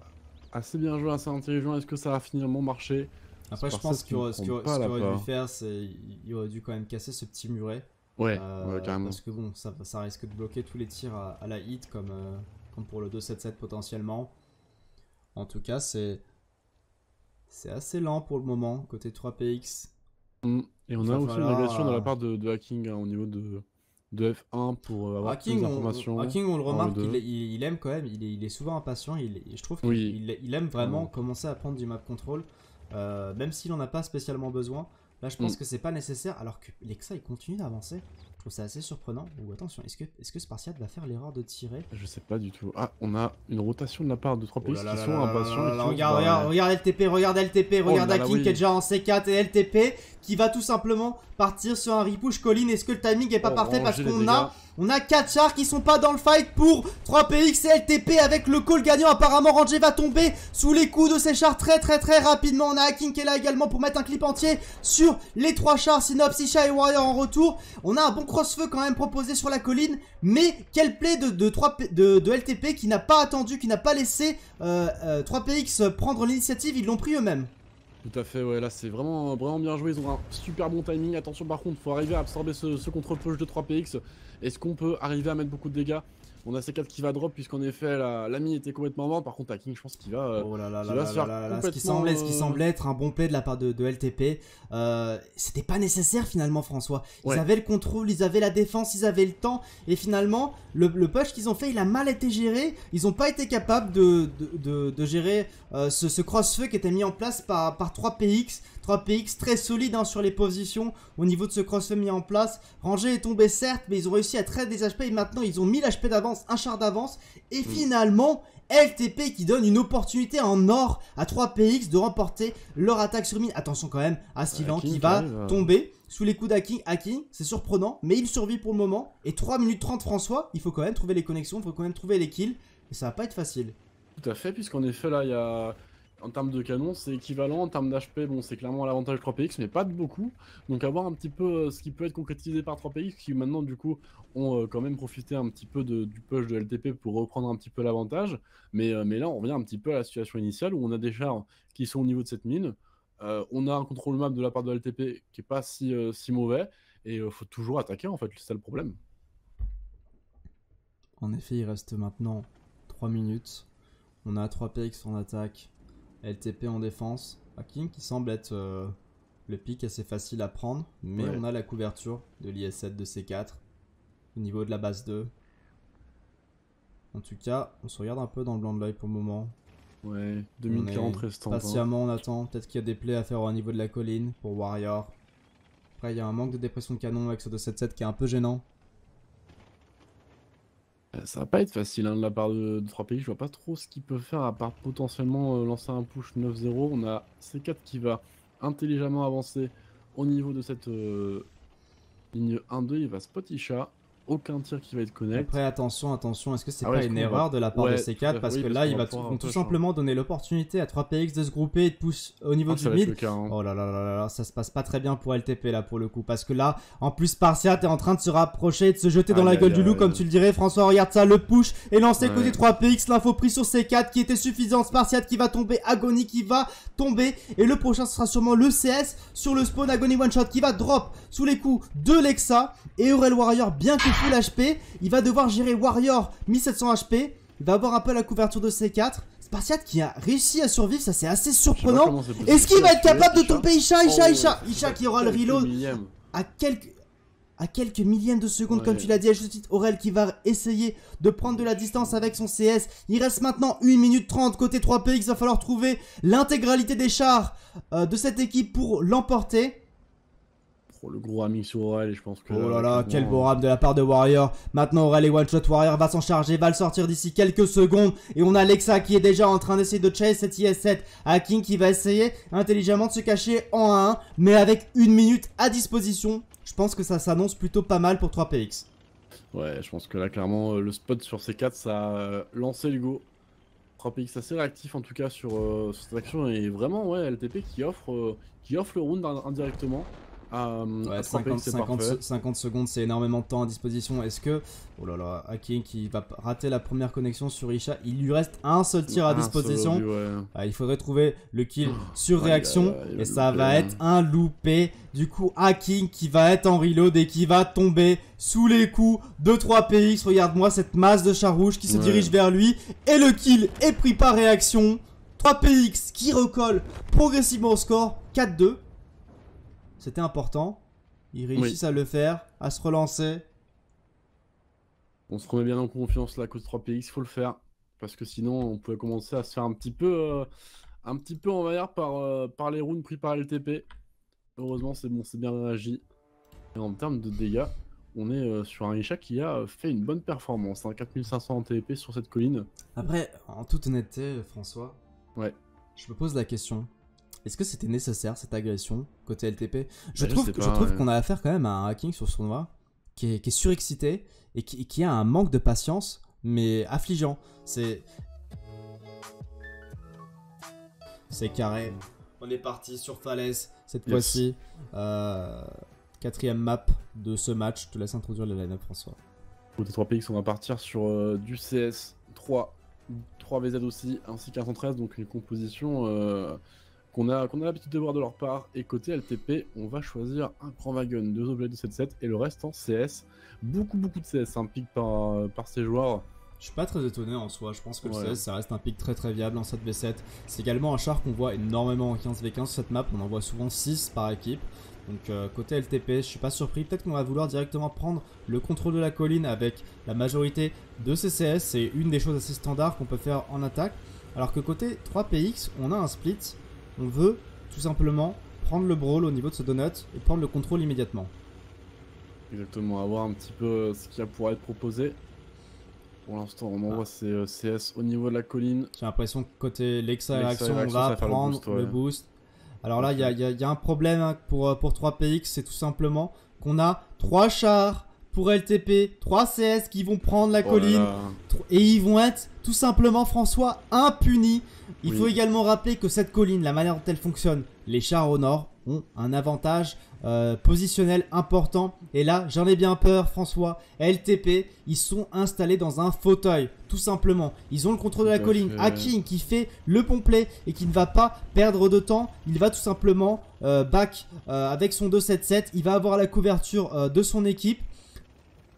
assez bien joué, assez intelligent. Est-ce que ça va finalement marcher Après, je pense que ce qu'il aurait dû faire, c'est il aurait dû quand même casser ce petit muret. Ouais, ouais, carrément. Parce que bon, ça, ça risque de bloquer tous les tirs à, à la hit comme, comme pour le 277 potentiellement. En tout cas, c'est c'est assez lent pour le moment côté 3PX. Mm. Et on a aussi une régression de la part de, Hacking hein, au niveau de, de F1 pour euh, avoir Hacking, plus d'informations. Hacking, on le remarque, il, aime quand même, il est, souvent impatient. Il, je trouve qu'il il aime vraiment commencer à prendre du map control, euh, même s'il n'en a pas spécialement besoin. Là, je pense mm. que c'est pas nécessaire, alors que Lexa il continue d'avancer trouve ça assez surprenant. Ou attention, est-ce que, est -ce que Spartiate va faire l'erreur de tirer Je sais pas du tout. Ah, on a une rotation de la part de 3 pays qui sont impatients. Regarde, regarde, regarde LTP, regarde LTP, regarde Akin qui est déjà en C4 et LTP qui va tout simplement partir sur un repush colline. Est-ce que le timing est pas parfait parce qu'on a on a 4 chars qui sont pas dans le fight pour 3PX et LTP avec le call gagnant. Apparemment, Ranger va tomber sous les coups de ces chars très très très rapidement. On a Hacking qui est là également pour mettre un clip entier sur les 3 chars. Synops, Isha et Warrior en retour. On a un bon cross-feu quand même proposé sur la colline. Mais quel play de, de, 3 de, de LTP qui n'a pas attendu, qui n'a pas laissé 3PX euh, euh, prendre l'initiative. Ils l'ont pris eux-mêmes. Tout à fait, ouais, là c'est vraiment, vraiment bien joué, ils ont un super bon timing. Attention par contre, faut arriver à absorber ce, ce contre-push de 3PX. Est-ce qu'on peut arriver à mettre beaucoup de dégâts? On a C4 qui va drop puisqu'en effet l'ami était complètement mort. Par contre, King, je pense qu'il va, euh, oh là là là se faire ce qui semblait, ce qui semblait être un bon play de la part de, LTP. Euh, C'était pas nécessaire finalement, François. Ils avaient le contrôle, ils avaient la défense, ils avaient le temps. Et finalement, le, push qu'ils ont fait, il a mal été géré. Ils ont pas été capables de, de, gérer euh, ce, ce cross-feu qui était mis en place par, par 3PX. 3PX très solide hein, sur les positions au niveau de ce cross-feu mis en place. Rangé est tombé certes, mais ils ont réussi à traiter des HP et maintenant ils ont 1000 HP d'avance, un char d'avance. Et mm. finalement, LTP qui donne une opportunité en or à 3PX de remporter leur attaque sur mine. Attention quand même à Steven qui va tomber sous les coups d'Hacking. Hacking, c'est surprenant, mais il survit pour le moment. Et 3 minutes 30 François, il faut quand même trouver les connexions, il faut quand même trouver les kills. Et ça va pas être facile. Tout à fait, puisqu'en effet là, il y a en termes de canon, c'est équivalent. En termes d'HP, bon, c'est clairement l'avantage 3PX, mais pas de beaucoup. Donc, à voir un petit peu euh, ce qui peut être concrétisé par 3PX, qui maintenant, du coup, ont euh, quand même profité un petit peu du push de LTP pour reprendre un petit peu l'avantage. Mais, euh, mais là, on revient un petit peu à la situation initiale où on a des chars qui sont au niveau de cette mine. on a un contrôle map de la part de LTP qui est pas si, si mauvais. Et il faut toujours attaquer, en fait, c'est ça le problème. En effet, il reste maintenant 3 minutes. On a 3PX en attaque LTP en défense. Hacking qui semble être euh, le pic assez facile à prendre. Mais on a la couverture de l'IS-7 de C4 au niveau de la base 2. En tout cas, on se regarde un peu dans le blanc de l'œil pour le moment. Ouais, 2040 restant. Patiemment, on attend. Peut-être qu'il y a des plays à faire au niveau de la colline pour Warrior. Après, il y a un manque de dépression de canon avec ce 277 qui est un peu gênant. Ça va pas être facile hein, de la part de, 3 pays. Je vois pas trop ce qu'il peut faire à part potentiellement euh, lancer un push 9-0. On a C4 qui va intelligemment avancer au niveau de cette euh, ligne 1-2. Il va spot Isha aucun tir qui va être connecté. Après, attention, attention, est-ce que c'est ah pas une erreur de la part de C4 Parce que là, il va tout, simplement donner l'opportunité à 3PX de se grouper et de pousser au niveau ah, du mid. Hein. Oh là là là là, ça se passe pas très bien pour LTP là pour le coup. Parce que là, en plus, Spartiate est en train de se rapprocher et de se jeter dans la gueule du loup, comme tu le dirais. François, regarde ça, le push est lancé côté 3PX. L'info prise sur C4 qui était suffisante. Spartiate qui va tomber, Agony qui va tomber. Et le prochain, ce sera sûrement le CS sur le spawn. Agony one shot qui va drop sous les coups de Lexa. Et Aurel Warrior, bien que full HP. Il va devoir gérer Warrior 1700 HP. Il va avoir un peu la couverture de C4. Spartiate qui a réussi à survivre, ça c'est assez surprenant. Est-ce qu'il va être capable de tomber Isha, Isha, Isha Isha qui aura le reload à quelques... à quelques millièmes de secondes, comme tu l'as dit à juste titre. Aurel qui va essayer de prendre de la distance avec son CS. Il reste maintenant 1 minute 30 côté 3PX. Il va falloir trouver l'intégralité des chars euh, de cette équipe pour l'emporter le gros ramming sur Aurel et je pense que. Oh là là, quel beau ram de la part de Warrior. Maintenant, Aurel et One Shot Warrior va s'en charger, va le sortir d'ici quelques secondes. Et on a Lexa qui est déjà en train d'essayer de chase cette IS-7. Hacking qui va essayer intelligemment de se cacher en 1 mais avec une minute à disposition. Je pense que ça s'annonce plutôt pas mal pour 3PX. Ouais, je pense que là, clairement, euh, le spot sur C4, ça a lancé le go. 3PX assez réactif en tout cas sur, euh, cette action et vraiment ouais LTP qui offre, euh, qui offre le round indirectement. Euh, ouais, 50, 50, secondes, c'est énormément de temps à disposition. Est-ce que. Oh là là, Hakim qui va rater la première connexion sur Isha. Il lui reste un seul tir à disposition. Ah, il faudrait trouver le kill oh, sur réaction. et ça va être un loupé. Du coup, Hacking qui va être en reload et qui va tomber sous les coups de 3PX. Regarde-moi cette masse de char rouge qui se dirige vers lui. Et le kill est pris par réaction. 3PX qui recolle progressivement au score 4-2. C'était important. Ils réussissent à le faire, à se relancer. On se remet bien en confiance là, cause 3PX, il faut le faire. Parce que sinon, on pouvait commencer à se faire un petit peu, euh, un petit peu envahir par, euh, par les runes pris par LTP. Heureusement, c'est bon, c'est bien réagi. Et en termes de dégâts, on est euh, sur un Isha qui a fait une bonne performance. 4500 en TP sur cette colline. Après, en toute honnêteté, François, ouais. je me pose la question. Est-ce que c'était nécessaire cette agression côté LTP Je bah, trouve, je trouve qu'on a affaire quand même à un hacking sur ce tournoi qui est, surexcité et qui, a un manque de patience, mais affligeant. C'est. C'est carré. On est parti sur Falaise cette fois-ci. Euh, quatrième map de ce match. Je te laisse introduire les line-up, François. Côté 3PX, on va partir sur euh, du CS 3, 3 VZ aussi, ainsi qu'un 113, donc une composition. Euh, qu'on a, qu'on a l'habitude de voir de leur part. Et côté LTP, on va choisir un Grand Wagon, deux objets de 7-7 et le reste en CS. Beaucoup, beaucoup de CS, un pic par, par ces joueurs. Je suis pas très étonné en soi, je pense que le CS ça reste un pic très très viable en 7v7. C'est également un char qu'on voit énormément en 15v15 sur cette map, on en voit souvent 6 par équipe. Donc euh, côté LTP, je suis pas surpris, peut-être qu'on va vouloir directement prendre le contrôle de la colline avec la majorité de ces CS, c'est une des choses assez standards qu'on peut faire en attaque. Alors que côté 3PX, on a un split on veut tout simplement prendre le brawl au niveau de ce donut et prendre le contrôle immédiatement. Exactement, avoir un petit peu euh, ce qui a pour être proposé. Pour l'instant, on envoie ah. CS au niveau de la colline. J'ai l'impression que côté Lexa, Réaction, on va prendre le boost. Alors là, il y, a un problème hein, pour, euh, pour 3PX, c'est tout simplement qu'on a 3 chars pour LTP, 3 CS qui vont prendre la oh colline et ils vont être tout simplement François impunis. Il faut également rappeler que cette colline, la manière dont elle fonctionne, les chars au nord ont un avantage euh, positionnel important. Et là, j'en ai bien peur, François. LTP, ils sont installés dans un fauteuil, tout simplement. Ils ont le contrôle de la colline. Hacking qui fait le pomplay et qui ne va pas perdre de temps. Il va tout simplement euh, back euh, avec son 277. Il va avoir la couverture de son équipe.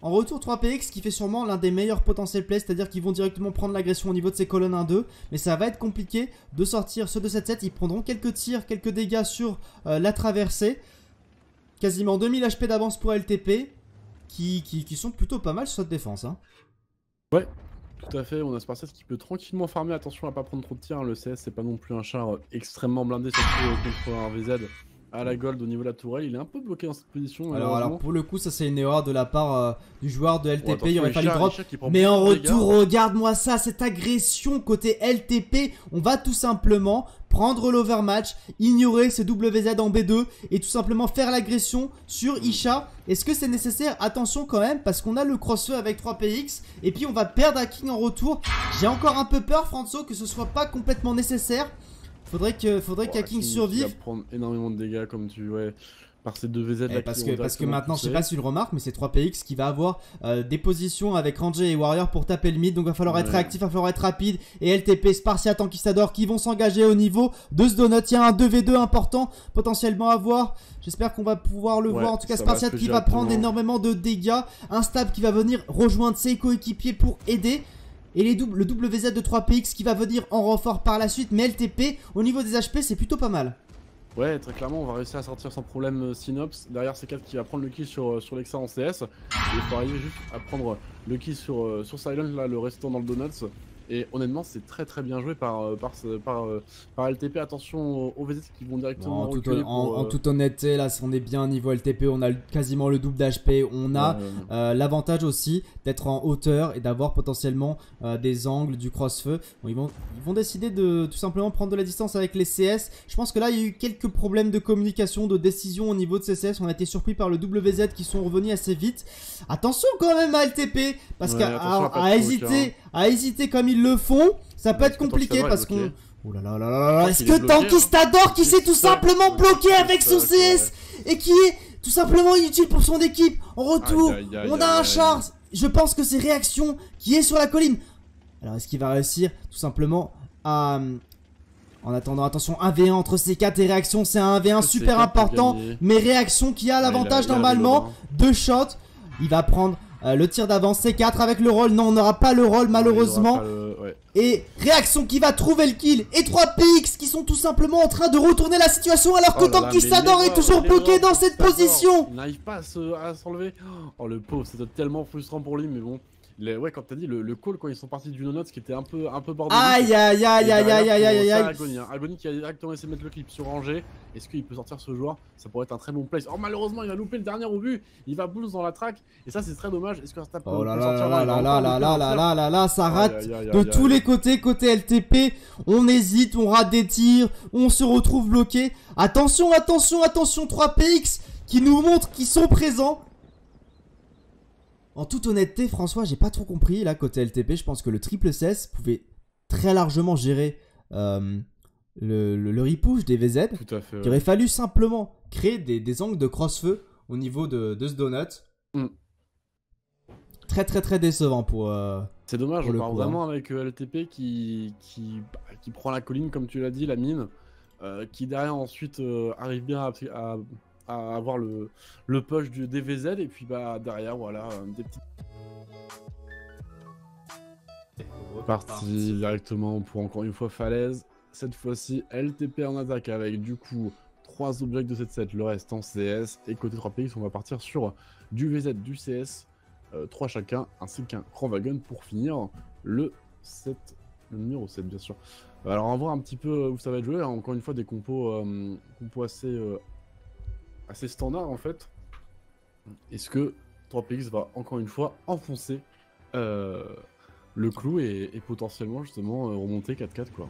En retour 3PX qui fait sûrement l'un des meilleurs potentiels plays, c'est-à-dire qu'ils vont directement prendre l'agression au niveau de ces colonnes 1-2. Mais ça va être compliqué de sortir ce 2-7-7. Ils prendront quelques tirs, quelques dégâts sur euh, la traversée. Quasiment 2000 HP d'avance pour LTP. Qui, qui, sont plutôt pas mal sur cette défense. Hein. Ouais, tout à fait, on a Sparset qui peut tranquillement farmer, attention à pas prendre trop de tirs, hein. le CS c'est pas non plus un char euh, extrêmement blindé surtout contre un VZ à la gold au niveau de la tourelle. Il est un peu bloqué dans cette position. Alors, alors pour le coup, ça c'est une erreur de la part euh, du joueur de LTP. il aurait fallu drop. Mais en retour, regarde-moi ça, cette agression côté LTP. On va tout simplement prendre l'overmatch, ignorer ce WZ en B2 et tout simplement faire l'agression sur Isha. Est-ce que c'est nécessaire? Attention quand même parce qu'on a le crossfeu avec 3PX et puis on va perdre à King en retour. J'ai encore un peu peur Franzo que ce soit pas complètement nécessaire. Faudrait que faudrait qu'Aking survive. Il va prendre énormément de dégâts comme tu ouais par ces deux VZ là. Eh, parce, que, parce que maintenant, je sais pas si tu le remarques, mais c'est 3PX qui va avoir euh, des positions avec Ranger et Warrior pour taper le mid. Donc il va falloir être réactif, il va falloir être rapide. Et LTP, Spartiate, Conquistador qui vont s'engager au niveau de ce donut. Il y a un 2v2 important potentiellement à voir. J'espère qu'on va pouvoir le voir. En tout cas, Spartiate qui va prendre énormément de dégâts. Un stab qui va venir rejoindre ses coéquipiers pour aider et les le WZ de 3PX qui va venir en renfort par la suite. Mais LTP, au niveau des HP, c'est plutôt pas mal. Ouais, très clairement, on va réussir à sortir sans problème euh, Synops. Derrière, C4 qui va prendre le kill sur, euh, sur Lexa en CS. Et il faut arriver juste à prendre le kill sur, euh, sur Silent, là, le restant dans le Donuts. Et honnêtement, c'est très très bien joué par, euh, par, par, euh, par LTP. Attention aux- VZ qui vont directement En, toute- en- euh, toute honnêteté, là, on est bien niveau LTP, on a quasiment le double d'HP, on a euh, l'avantage aussi d'être en hauteur et d'avoir potentiellement euh, des angles, du cross-feu. Bon, ils, vont, ils vont décider de tout simplement prendre de la distance avec les CS. Je pense que là, il y a eu quelques problèmes de communication, de décision au niveau de ces CS. On a été surpris par le WZ qui sont revenus assez vite. Attention quand même à LTP, parce qu'à hésiter, à hésiter comme ils le font, ça peut être compliqué parce qu'on... Oh là là là là là, est-ce que Tankistador qui s'est tout simplement bloqué avec son CS et qui est tout simplement inutile pour son équipe En retour, on a un char. Je pense que c'est réaction qui est sur la colline. Alors est-ce qu'il va réussir tout simplement à... En attendant, attention, 1v1 entre C4 et réaction, c'est un 1v1 C'est super C4 qui a important. Mais réaction qui a l'avantage normalement. le hein. Deux shots. Il va prendre euh, le tir d'avance C4 avec le roll. Non, on n'aura pas le roll malheureusement. Le- ouais. Et réaction qui va trouver le kill. Et 3 PX qui sont tout simplement en train de retourner la situation alors que Oh Tankistador mais est toujours bloqué dans cette position. Il n'arrive pas à se- à s'enlever. Oh le pauvre, c'était tellement frustrant pour lui, mais bon. Ouais, comme t'as dit, le, le call quand ils sont partis du no-note, qui était un peu, un peu bordélique. Aïe aïe aïe aïe derrière, aïe aïe aïe ça, aïe. Agony, hein. Agony qui a directement essayé de mettre le clip sur Angers. Est-ce qu'il peut sortir ce joueur? Ça pourrait être un très bon place. Oh malheureusement, il va louper le dernier au but. Il va boost dans la track. Et ça, c'est très dommage. Est-ce que Rasta peut, Oh là peut là sortir là là là là là là là là là, ça rate Aïe, aïe, aïe, de tous les côtés, côté LTP, on hésite, on rate des tirs, on se retrouve bloqué. Attention, attention, attention, 3PX qui nous montrent qu'ils sont présents. En toute honnêteté, François, j'ai pas trop compris. Là, côté LTP, je pense que le triple 16 pouvait très largement gérer euh, le, le, le repush des VZ. Tout à fait. Il aurait fallu simplement créer des, des angles de cross-feu au niveau de, de ce donut. Mm. Très très très décevant pour... euh, C'est dommage, on le part coup, vraiment avec euh, LTP qui, qui, bah, qui prend la colline, comme tu l'as dit, la mine, qui derrière ensuite arrive bien à, à- à avoir le, le push du DVZ, et puis bah derrière, voilà, euh, des petites parties directement pour encore une fois falaise. Cette fois-ci, LTP en attaque avec du coup 3 objets de cette set, le reste en CS, et côté 3PX, on va partir sur du VZ, du CS, 3 chacun, ainsi qu'un grand wagon pour finir le 7, le numéro 7 bien sûr. Alors on va voir un petit peu où ça va être joué, encore une fois des compos, euh, compos assez, euh, assez standards en fait. Est-ce que 3PX va encore une fois enfoncer euh, le clou et, et potentiellement justement euh, remonter 4-4 quoi?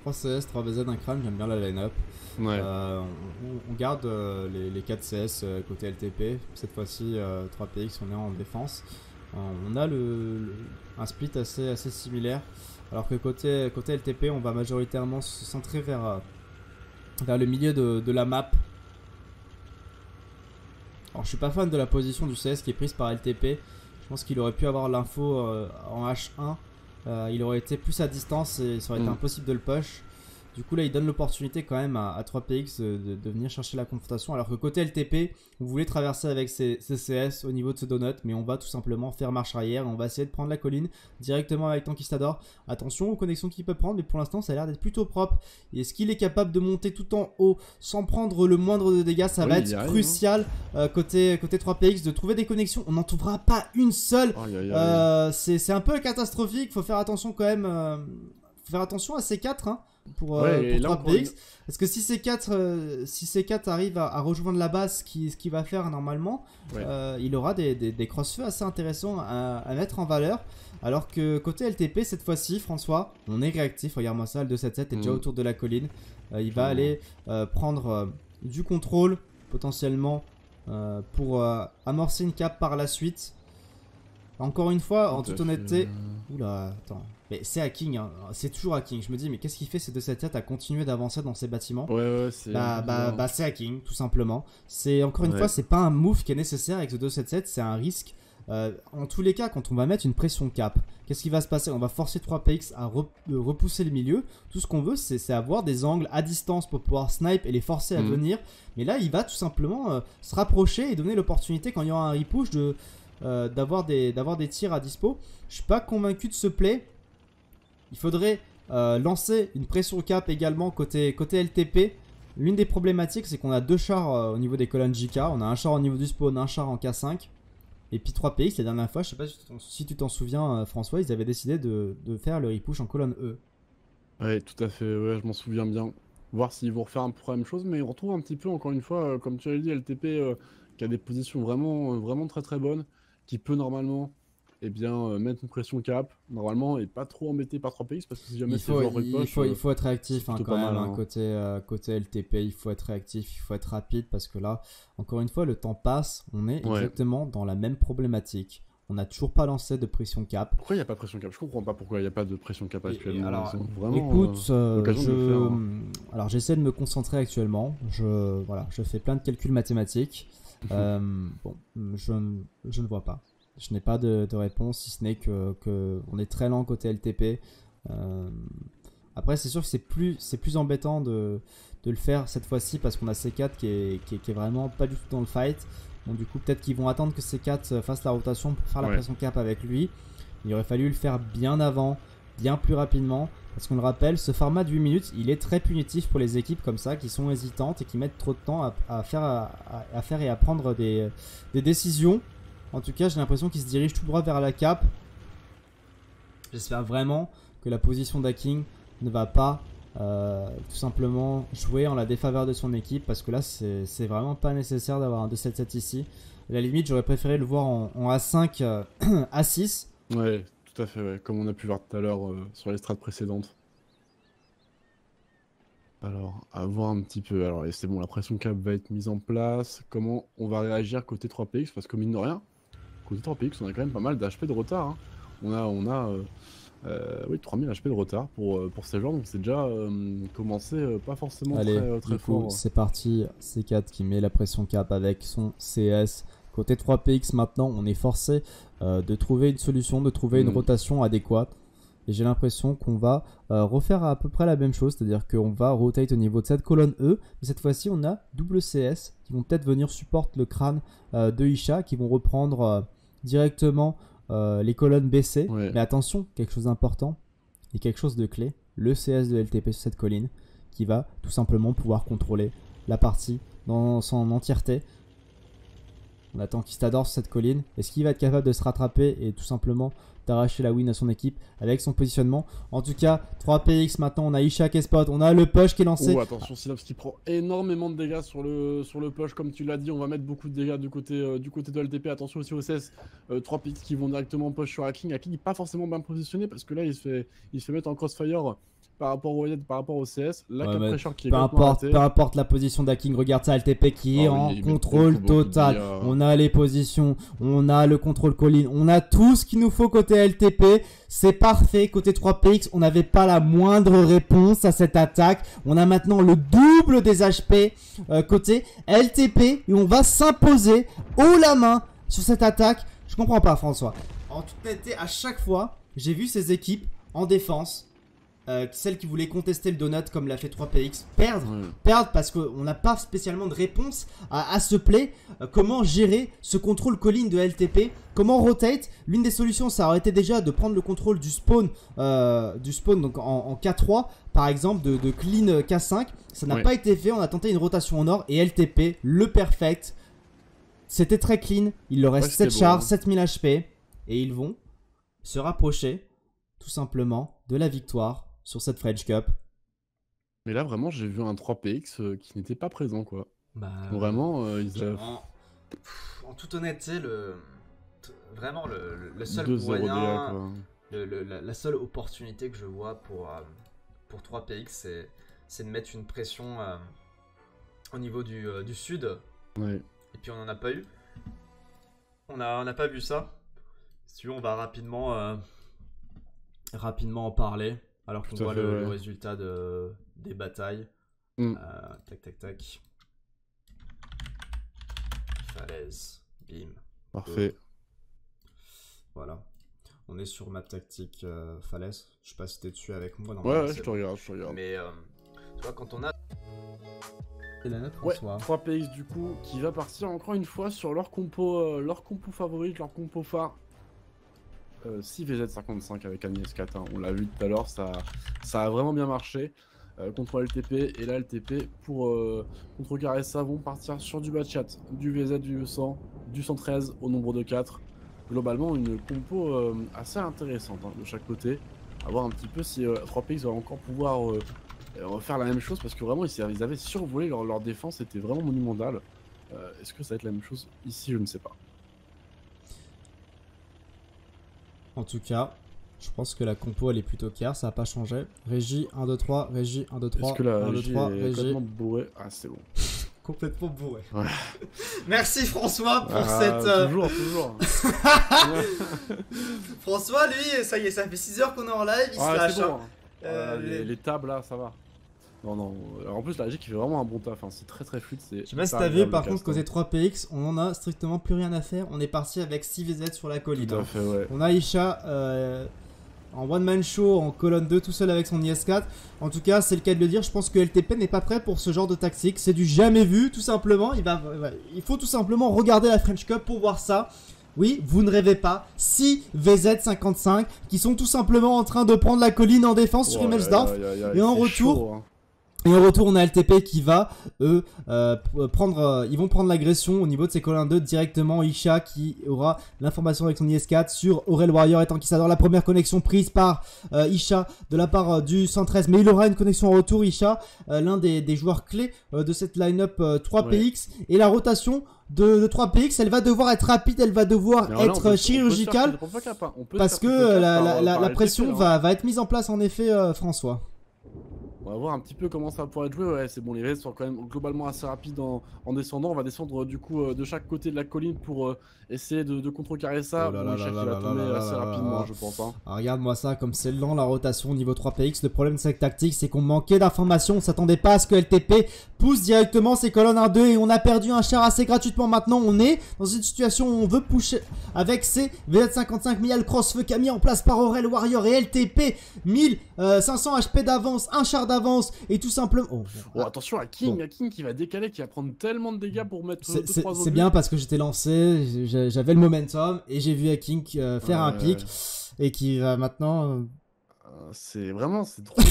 3 CS, 3 VZ, un crâne, j'aime bien la line-up. Ouais. Euh, on, on garde euh, les, les 4 CS côté LTP. Cette fois-ci, euh, 3PX, on est en défense. On a le, le- un split assez, assez similaire. Alors que côté, côté LTP, on va majoritairement se centrer vers, vers le milieu de, de la map. Alors, je suis pas fan de la position du CS qui est prise par LTP. Je pense qu'il aurait pu avoir l'info euh, en H1. Euh, il aurait été plus à distance et ça aurait été Mm. impossible de le push. Du coup, là, il donne l'opportunité quand même à, à 3PX de, venir chercher la confrontation. Alors que côté LTP, vous voulez traverser avec ces, ces CS au niveau de ce donut, mais on va tout simplement faire marche arrière. et On va essayer de prendre la colline directement avec Tankistador. Attention aux connexions qu'il peut prendre, mais pour l'instant, ça a l'air d'être plutôt propre. Et est-ce qu'il est capable de monter tout en haut sans prendre le moindre de dégâts Ça Oui, va être arrive, crucial euh, côté, côté 3PX de trouver des connexions. On n'en trouvera pas une seule. Euh, c'est c'est un peu catastrophique. Faut faire attention quand même. euh, faut faire attention à ces 4 hein, pour, euh, Ouais, et pour là, 3PX. encore une- Parce que si ces 4 euh, si ces 4 arrivent à, à rejoindre la base, ce qui- ce qu'il va faire normalement, Ouais. euh, il aura des, des, des cross-feux assez intéressants à, à mettre en valeur. Alors que côté LTP, cette fois-ci, François, on est réactif. Regarde-moi ça, le 277 est déjà Mhm. autour de la colline. Euh, il va Mhm. aller euh, prendre euh, du contrôle potentiellement euh, pour euh, amorcer une cape par la suite. Encore une fois, en toute honnêteté, Oula, attends. Mais c'est hacking, hein. c'est toujours hacking. Je me dis, mais qu'est-ce qu'il fait ces 277 à continuer d'avancer dans ces bâtiments Ouais, ouais, c'est. bah, bah, bah, c'est hacking, tout simplement. C'est encore une Ouais. fois, c'est pas un move qui est nécessaire avec ce 277, c'est un risque. Euh, en tous les cas, quand on va mettre une pression cap, qu'est-ce qui va se passer? On va forcer 3PX à re- euh, repousser le milieu. Tout ce qu'on veut, c'est avoir des angles à distance pour pouvoir snipe et les forcer à Mhm. venir. Mais là, il va tout simplement euh, se rapprocher et donner l'opportunité, quand il y aura un repush, de, euh, d'avoir des, d'avoir des tirs à dispo. Je suis pas convaincu de ce play. Il faudrait euh, lancer une pression cap également côté, LTP l'une des problématiques, c'est qu'on a deux chars euh, au niveau des colonnes JK. On a un char au niveau du spawn, un char en K5. Et puis 3PX, la dernière fois, je sais pas si tu t'en souviens, euh, François, ils avaient décidé de, faire le repush en colonne E. Ouais, tout à fait, ouais, je m'en souviens bien. Voir s'ils vont refaire un peu la même chose, mais on retrouve un petit peu, encore une fois, comme tu as dit, LTP qui a des positions vraiment, vraiment très très bonnes, qui peut normalement eh bien, euh, mettre une pression cap, normalement, et pas trop embêté par 3PX, parce que si jamais Il c'est faut, genre il, repush, faut, il euh, faut être réactif c'est hein, quand même, mal, hein, hein. côté, euh, côté LTP, il faut être réactif, il faut être rapide parce que là, encore une fois, le temps passe, on est Ouais. exactement dans la même problématique. On n'a toujours pas lancé de pression cap. Pourquoi il n'y a pas de pression cap? Je comprends pas pourquoi il n'y a pas de pression cap actuellement. alors, vraiment, Écoute, euh, euh, hein. je... alors j'essaie de me concentrer actuellement. Je voilà, je fais plein de calculs mathématiques. Euh, bon, je, je ne vois pas. Je n'ai pas de, de réponse, si ce n'est que, que on est très lent côté LTP. Euh, après, c'est sûr que c'est plus, c'est plus embêtant de, de le faire cette fois-ci parce qu'on a C4 qui est, qui, est, qui est vraiment pas du tout dans le fight. Bon, du coup, peut-être qu'ils vont attendre que C4 fasse la rotation pour faire la Ouais. pression cap avec lui. Il aurait fallu le faire bien avant, bien plus rapidement. Parce qu'on le rappelle, ce format de 8 minutes, il est très punitif pour les équipes comme ça, qui sont hésitantes et qui mettent trop de temps à, à faire, à, à- à faire et à prendre des, des décisions. En tout cas, j'ai l'impression qu'il se dirige tout droit vers la cap. J'espère vraiment que la position d'Hacking ne va pas euh, tout simplement jouer en la défaveur de son équipe parce que là, c'est vraiment pas nécessaire d'avoir un 2-7-7 ici. La limite, j'aurais préféré le voir en, en A5, euh, A6. Ouais, tout à fait, ouais. comme on a pu voir tout à l'heure euh, sur les strates précédentes. Alors, à voir un petit peu. Alors, c'est bon, la pression cap va être mise en place. Comment on va réagir côté 3PX Parce que mine de rien, côté 3PX, on a quand même pas mal d'HP de retard. hein. On a, on a euh, euh, oui, 3000 HP de retard pour, euh, pour ces joueurs, donc c'est déjà euh, commencé euh, pas forcément Allez, très, très fort. c'est parti. C4 qui met la pression cap avec son CS. Côté 3PX, maintenant, on est forcé de trouver une solution, de trouver une Mm. rotation adéquate. Et j'ai l'impression qu'on va refaire à peu près la même chose, c'est-à-dire qu'on va rotate au niveau de cette colonne E, mais cette fois-ci on a double CS qui vont peut-être venir support le crâne de Isha, qui vont reprendre directement euh, les colonnes. Ouais. Mais attention, quelque chose d'important et quelque chose de clé, le CS de LTP sur cette colline, qui va tout simplement pouvoir contrôler la partie dans son entièreté. On attend Kistador sur cette colline. Est-ce qu'il va être capable de se rattraper et tout simplement d'arracher la win à son équipe avec son positionnement? En tout cas, 3PX maintenant, on a Isha qui est spot, on a le push qui est lancé. Oh, attention, Synops qui prend énormément de dégâts sur le, sur push, comme tu l'as dit, on va mettre beaucoup de dégâts du côté, euh, du côté de LTP. Attention aussi au CS, 3 picks qui vont directement push sur Hacking. Hacking n'est pas forcément bien positionné parce que là, il se fait, il se fait mettre en crossfire par rapport au par rapport au CS. Là, Ouais, Cap Pressure qui est Peu importe, peu importe la position d'Hacking, regarde ça, LTP qui est Ah oui, en contrôle total. On a les positions, on a le contrôle colline, on a tout ce qu'il nous faut côté LTP. C'est parfait. Côté 3PX, on n'avait pas la moindre réponse à cette attaque. On a maintenant le double des HP euh, côté LTP et on va s'imposer haut la main sur cette attaque. Je comprends pas, François. En toute honnêteté, à chaque fois, j'ai vu ces équipes en défense, euh, celles qui voulaient contester le donut comme l'a fait 3PX, perdre Ouais. perdre parce qu'on n'a pas spécialement de réponse à, à ce play. Euh, comment gérer ce contrôle colline de LTP Comment rotate? L'une des solutions, ça aurait été déjà de prendre le contrôle du spawn, euh, du spawn donc en, en K3 par exemple, de, de clean K5. Ça n'a Ouais. pas été fait. On a tenté une rotation au nord et LTP, le perfect. C'était très clean. Il leur reste Ouais, c'était 7 beau, chars, hein. 7000 HP et ils vont se rapprocher tout simplement de la victoire sur cette French Cup. Mais là, vraiment, j'ai vu un 3PX euh, qui n'était pas présent, quoi. Bah, Vraiment, euh, ils avaient En, pff, en toute honnêteté, le, vraiment le, seul 2-0 moyen, DA, quoi. le- le- la, la seule opportunité que je vois pour, euh, pour 3PX, c'est, c'est de mettre une pression euh, au niveau du, euh, du sud. Ouais. Et puis on n'en a pas eu. On n'a on n'a pas vu ça. Si tu veux, on va rapidement, euh, rapidement en parler. Alors qu'on voit fait, le, ouais. le résultat de, des batailles. Mm. Euh, tac, tac, tac. Falaise. Bim. Parfait. Voilà. On est sur map tactique euh, falaise. Je sais pas si t'es dessus avec moi. Ouais, ouais, c'est je te regarde, je te regarde. Mais euh, tu vois, quand on a. La note, Ouais, François. 3PX du coup, qui va partir encore une fois sur leur compo, euh, leur compo favorite, leur compo phare. Euh, 6VZ55 avec Agnès 4, hein. on l'a vu tout à l'heure, ça, ça a vraiment bien marché. contre LTP. Et là, LTP, pour contrecarrer ça, vont partir sur du chat du VZ, du 100, du 113 au nombre de 4. Globalement, une compo assez intéressante hein, de chaque côté. A voir un petit peu si 3PX va encore pouvoir refaire la même chose parce que vraiment ils, avaient survolé leur, leur défense, c'était vraiment monumental. Est-ce que ça va être la même chose? Ici Je ne sais pas. En tout cas, je pense que la compo elle est plutôt claire, ça n'a pas changé. Régie 1, 2, 3, Régie 1, 2, 3. Est-ce que la 1, 2, 3, est régie... complètement bourré Ah, c'est bon. complètement bourré. Ouais. Merci François pour ah, cette. Euh, toujours, toujours. François, lui, ça y est, ça fait 6 heures qu'on est en live, il se lâche. Bon, hein. euh, les, les, tables là, ça va. Non, non. Alors, en plus, la régie qui fait vraiment un bon taf. Hein. C'est très très fluide. Je sais pas si t'as vu, par contre, côté 3PX, on en a strictement plus rien à faire. On est parti avec 6 VZ sur la colline. Tout à fait, ouais. On a Isha euh, en one man show, en colonne 2, tout seul avec son IS-4. En tout cas, c'est le cas de le dire. Je pense que LTP n'est pas prêt pour ce genre de tactique. C'est du jamais vu, tout simplement. Il, va, il faut tout simplement regarder la French Cup pour voir ça. Oui, vous ne rêvez pas. 6 VZ55 qui sont tout simplement en train de prendre la colline en défense sur Immelsdorf. Et en retour, hein. Et en retour, on a LTP qui va, eux, euh, prendre, euh, ils vont prendre l'agression au niveau de ses colonnes 2 directement. Isha qui aura l'information avec son IS-4 sur Aurel Warrior étant qui s'adore la première connexion prise par euh, Isha de la part du 113. Mais il aura une connexion en retour, Isha, l'un des, joueurs clés de cette line-up 3PX. Et la rotation de, 3PX, elle va devoir être rapide, elle va devoir être chirurgicale. parce que la, pression hein. va, va être mise en place en effet, François. On va voir un petit peu comment ça va pouvoir être joué. Ouais, c'est bon, les raids sont quand même globalement assez rapides en, descendant. On va descendre du coup euh, de chaque côté de la colline pour euh, essayer de, contrecarrer ça. Oh là là va tomber assez rapidement, je pense. Hein. Ah, regarde-moi ça, comme c'est lent la rotation au niveau 3PX. Le problème de cette tactique, c'est qu'on manquait d'informations. On s'attendait pas à ce que LTP pousse directement ses colonnes 1-2 et on a perdu un char assez gratuitement. Maintenant, on est dans une situation où on veut pusher avec ces VZ55 Mial Crossfeu qui a mis en place par Aurel Warrior et LTP 1500 HP d'avance, un char d'avance et tout simplement. Oh, oh attention à King, à King qui va décaler, qui va prendre tellement de dégâts pour mettre. C'est bien parce que j'étais lancé, j'avais le momentum et j'ai vu King euh, faire un pic et qui va maintenant. Euh, euh, c'est vraiment, c'est trop.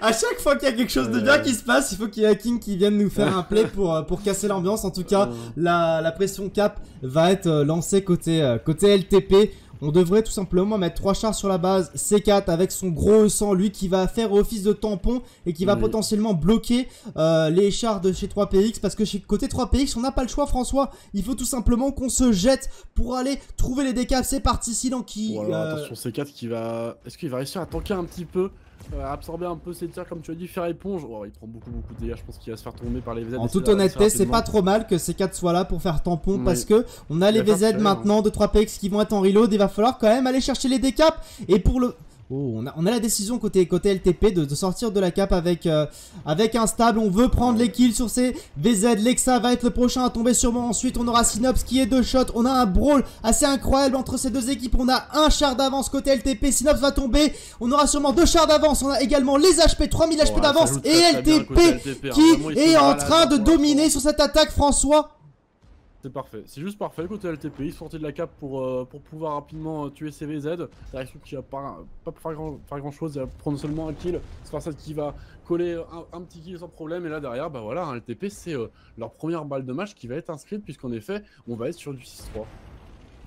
à chaque fois qu'il y a quelque chose de bien qui se passe, il faut qu'il y ait King qui vienne nous faire un play pour, pour casser l'ambiance. En tout cas, la, la pression cap va être lancée côté, côté LTP. On devrait tout simplement mettre trois chars sur la base, C4 avec son gros sang, lui qui va faire office de tampon et qui va potentiellement bloquer euh, les chars de chez 3PX parce que chez côté 3PX on n'a pas le choix François, il faut tout simplement qu'on se jette pour aller trouver les décaps, c'est parti sinon qui... Voilà, attention C4 qui va... Est-ce qu'il va réussir à tanker un petit peu euh, absorber un peu ses tirs comme tu as dit, faire éponge. Oh, il prend beaucoup beaucoup de dégâts, je pense qu'il va se faire tomber par les VZ. En toute honnêteté, c'est pas trop mal que ces 4 soient là pour faire tampon parce que on a les VZ maintenant de 3PX qui vont être en reload. Il va falloir quand même aller chercher les décaps. Et pour le Oh, on, a, on a, la décision côté, côté LTP de, sortir de la cape avec, euh, avec un stable. On veut prendre les kills sur ces VZ. Lexa va être le prochain à tomber sûrement. Ensuite, on aura Synops qui est deux shots. On a un brawl assez incroyable entre ces deux équipes. On a un char d'avance côté LTP. Synops va tomber. On aura sûrement deux chars d'avance. On a également les HP, 3000 HP d'avance. Et LTP, hein. qui est en train de dominer sur cette attaque, François. C'est parfait, c'est juste parfait côté LTP, il sortait de la cape pour, euh, pour pouvoir rapidement euh, tuer CVZ. Direction qui va pas, pas faire, grand, faire grand chose, il va prendre seulement un kill. C'est ça qui va coller un, petit kill sans problème. Et là derrière, bah voilà, un LTP c'est euh, leur première balle de match qui va être inscrite, puisqu'en effet, on va être sur du 6-3.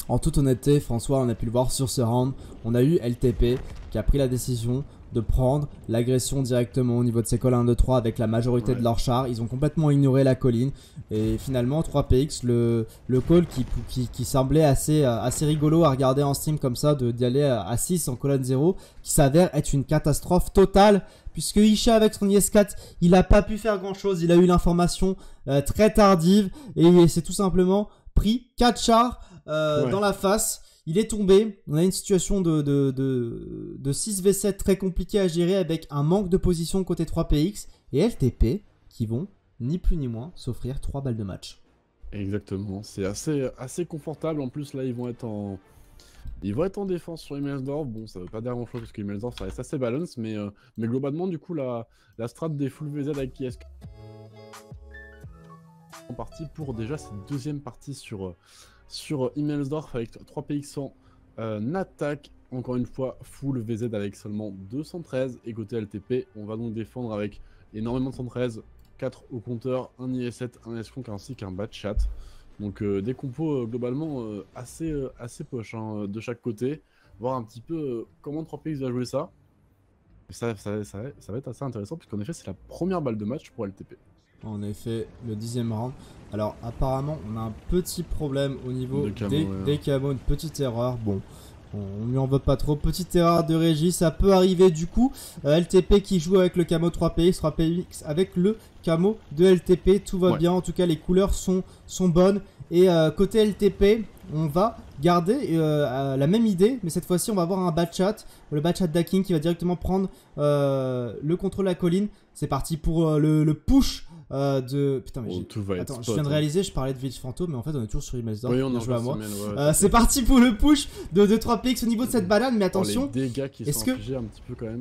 En toute honnêteté, François, on a pu le voir sur ce round, on a eu LTP qui a pris la décision de prendre l'agression directement au niveau de ces colonnes 1, 2, 3 avec la majorité de leurs chars. Ils ont complètement ignoré la colline. Et finalement, 3PX, le, le call qui, qui, semblait assez, euh, assez rigolo à regarder en stream comme ça, d'y aller à 6 en colonne 0, qui s'avère être une catastrophe totale. Puisque Isha avec son IS-4, il n'a pas pu faire grand chose. Il a eu l'information euh, très tardive. Et il s'est tout simplement pris 4 chars euh, dans la face. Il est tombé. On a une situation de, de, de, 6v7 très compliquée à gérer avec un manque de position côté 3px et LTP qui vont ni plus ni moins s'offrir 3 balles de match. Exactement. C'est assez, assez confortable. En plus, là, ils vont être en. Ils vont être en défense sur Immelsdorf. Bon, ça veut pas dire grand chose parce que ça reste assez balance, mais, euh, mais globalement, du coup, la, la strat des full VZ avec qui est en partie pour déjà cette deuxième partie sur, euh, sur Immelsdorf avec 3 PX en euh, attaque. encore une fois, full VZ avec seulement 213. Et côté LTP, on va donc défendre avec énormément de 113, 4 au compteur, un IS7, un S-Conk ainsi qu'un bad chat. Donc euh, des compos euh, globalement euh, assez, euh, assez poches hein, de chaque côté. Voir un petit peu euh, comment 3PX va jouer ça. Ça, ça, ça, ça va être assez intéressant puisqu'en effet c'est la première balle de match pour LTP. En effet, le dixième round. Alors apparemment, on a un petit problème au niveau des, ouais. des camos, une petite erreur. Bon, on, lui en veut pas trop. Petite erreur de régie, ça peut arriver du coup. Euh, LTP qui joue avec le camo 3PX, 3PX avec le camo de LTP. Tout va Ouais. bien, en tout cas les couleurs sont, sont bonnes. Et euh, côté LTP, on va garder euh, la même idée, mais cette fois-ci on va avoir un bad chat, le bad chat d'Hacking qui va directement prendre le contrôle de la colline. C'est parti pour le, le push euh, de... Putain mais Oh, j'ai... tout va être Attends, je viens de hein. réaliser, je parlais de Village Phantom, mais en fait on est toujours sur Imelsdorf. Oui, on à moi. semaine, ouais, Euh, c'est parti pour le push de 2-3 PX au niveau de cette banane, mais attention, Oh, est-ce que-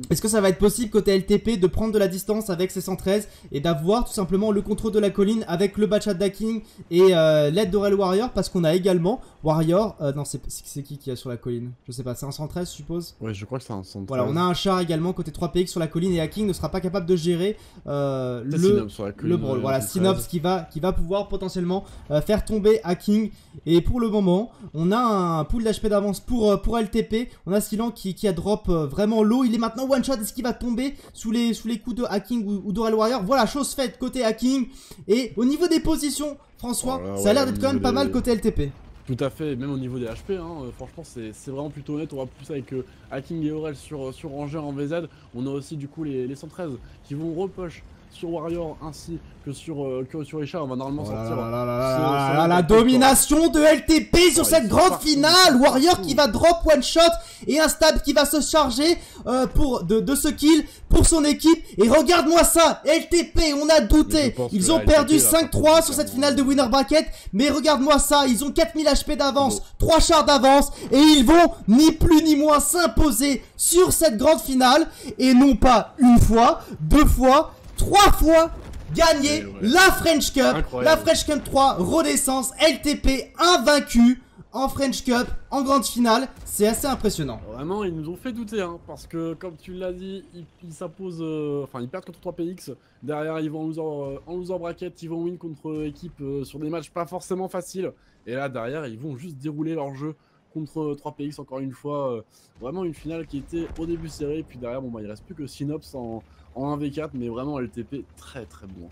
est-ce que ça va être possible côté LTP de prendre de la distance avec ses 113 et d'avoir tout simplement le contrôle de la colline avec le batch d'Hacking et euh, l'aide d'Aurel Warrior? Parce qu'on a également Warrior. euh, non, c'est qui qui a sur la colline? Je sais pas, c'est un 113 je suppose? Ouais, je crois que c'est un centre. Voilà, on a un char également côté 3PX sur la colline et Hacking ne sera pas capable de gérer euh, le, le brawl. Voilà, Synops 13. qui va, qui va pouvoir potentiellement euh, faire tomber Hacking. Et pour le moment, on a un pool d'HP d'avance pour, euh, pour LTP. On a Silan qui, qui a drop euh, vraiment low. Il est maintenant one shot. Est-ce qu'il va tomber sous les, sous les coups de Hacking ou, ou d'Oral Warrior? Voilà, chose faite côté Hacking. Et au niveau des positions, François, Voilà, ça a l'air d'être quand même pas des- mal côté LTP. Tout à fait, même au niveau des HP, hein, euh, franchement c'est c'est vraiment plutôt honnête. On va plus avec euh, Hacking et Aurel sur, sur Ranger en VZ. On a aussi du coup les, les 113 qui vont repush sur Warrior ainsi que sur, euh, que sur Richard. On va normalement Oh là sortir. là là là ce- là ce là là, la domination de LTP sur Oh, cette grande finale. Warrior qui va drop one shot et un stab qui va se charger euh, pour de, de ce kill pour son équipe. Et regarde-moi ça, LTP, on a douté. Ils ont perdu LTP, là, 5-3 par sur cette finale de winner bracket. Mais regarde-moi ça, ils ont 4000 HP d'avance, Bon. 3 chars d'avance et ils vont ni plus ni moins s'imposer sur cette grande finale et non pas une fois, deux fois, trois fois ouais. la French Cup, Incroyable. la French Cup 3, renaissance, LTP invaincu en French Cup, en grande finale, c'est assez impressionnant. Vraiment, ils nous ont fait douter, hein, parce que comme tu l'as dit, ils ils s'imposent, euh, enfin ils perdent contre 3PX. Derrière, ils vont en loser, euh, en loser bracket, ils vont win contre équipe euh, sur des matchs pas forcément faciles. Et là, derrière, ils vont juste dérouler leur jeu contre 3PX encore une fois. euh, vraiment une finale qui était au début serrée, puis derrière, bon bah il reste plus que Synops en, en 1v4, mais vraiment LTP très très bon,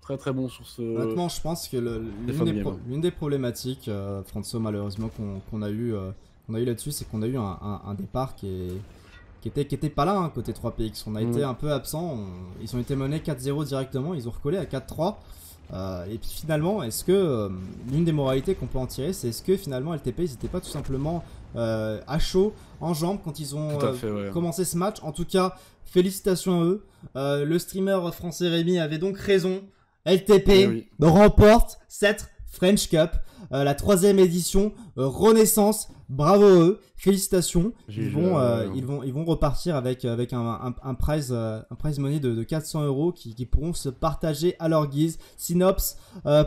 très très bon sur ce. Honnêtement, je pense que l'une des, pro- problématiques, euh, François, malheureusement, qu'on a eu, euh, a eu là-dessus, c'est qu'on a eu un, un- un départ qui est qui était, qui était pas là hein, côté 3PX. On a été un peu absent. on- ils ont été menés 4-0 directement. Ils ont recollé à 4-3. Euh, et puis finalement, est-ce que l'une des moralités qu'on peut en tirer, c'est est-ce que finalement LTP ils étaient pas tout simplement euh, à chaud, en jambes quand ils ont euh, ouais. commencé ce match En tout cas, félicitations à eux. Euh, le streamer français Rémi avait donc raison. LTP Eh oui. remporte cette French Cup, la troisième édition, Renaissance. Bravo à eux, félicitations. Ils vont, ils vont, ils vont repartir avec avec un, un, un prize, un prize money de, de 400 euros qui, qui pourront se partager à leur guise. Synops,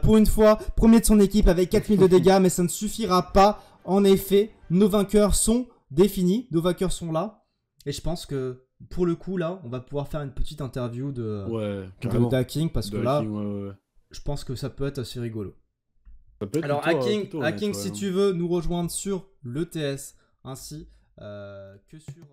pour une fois, premier de son équipe avec 4000 de dégâts, mais ça ne suffira pas. En effet, nos vainqueurs sont définis, nos vainqueurs sont là, et je pense que pour le coup là, on va pouvoir faire une petite interview de Ouais, de carrément. Hacking parce que De là, hacking, ouais, ouais, ouais. je pense que ça peut être assez rigolo. Ça peut être Alors plutôt, Hacking, plutôt honnête, Hacking ouais. si tu veux nous rejoindre sur le TS ainsi euh, que sur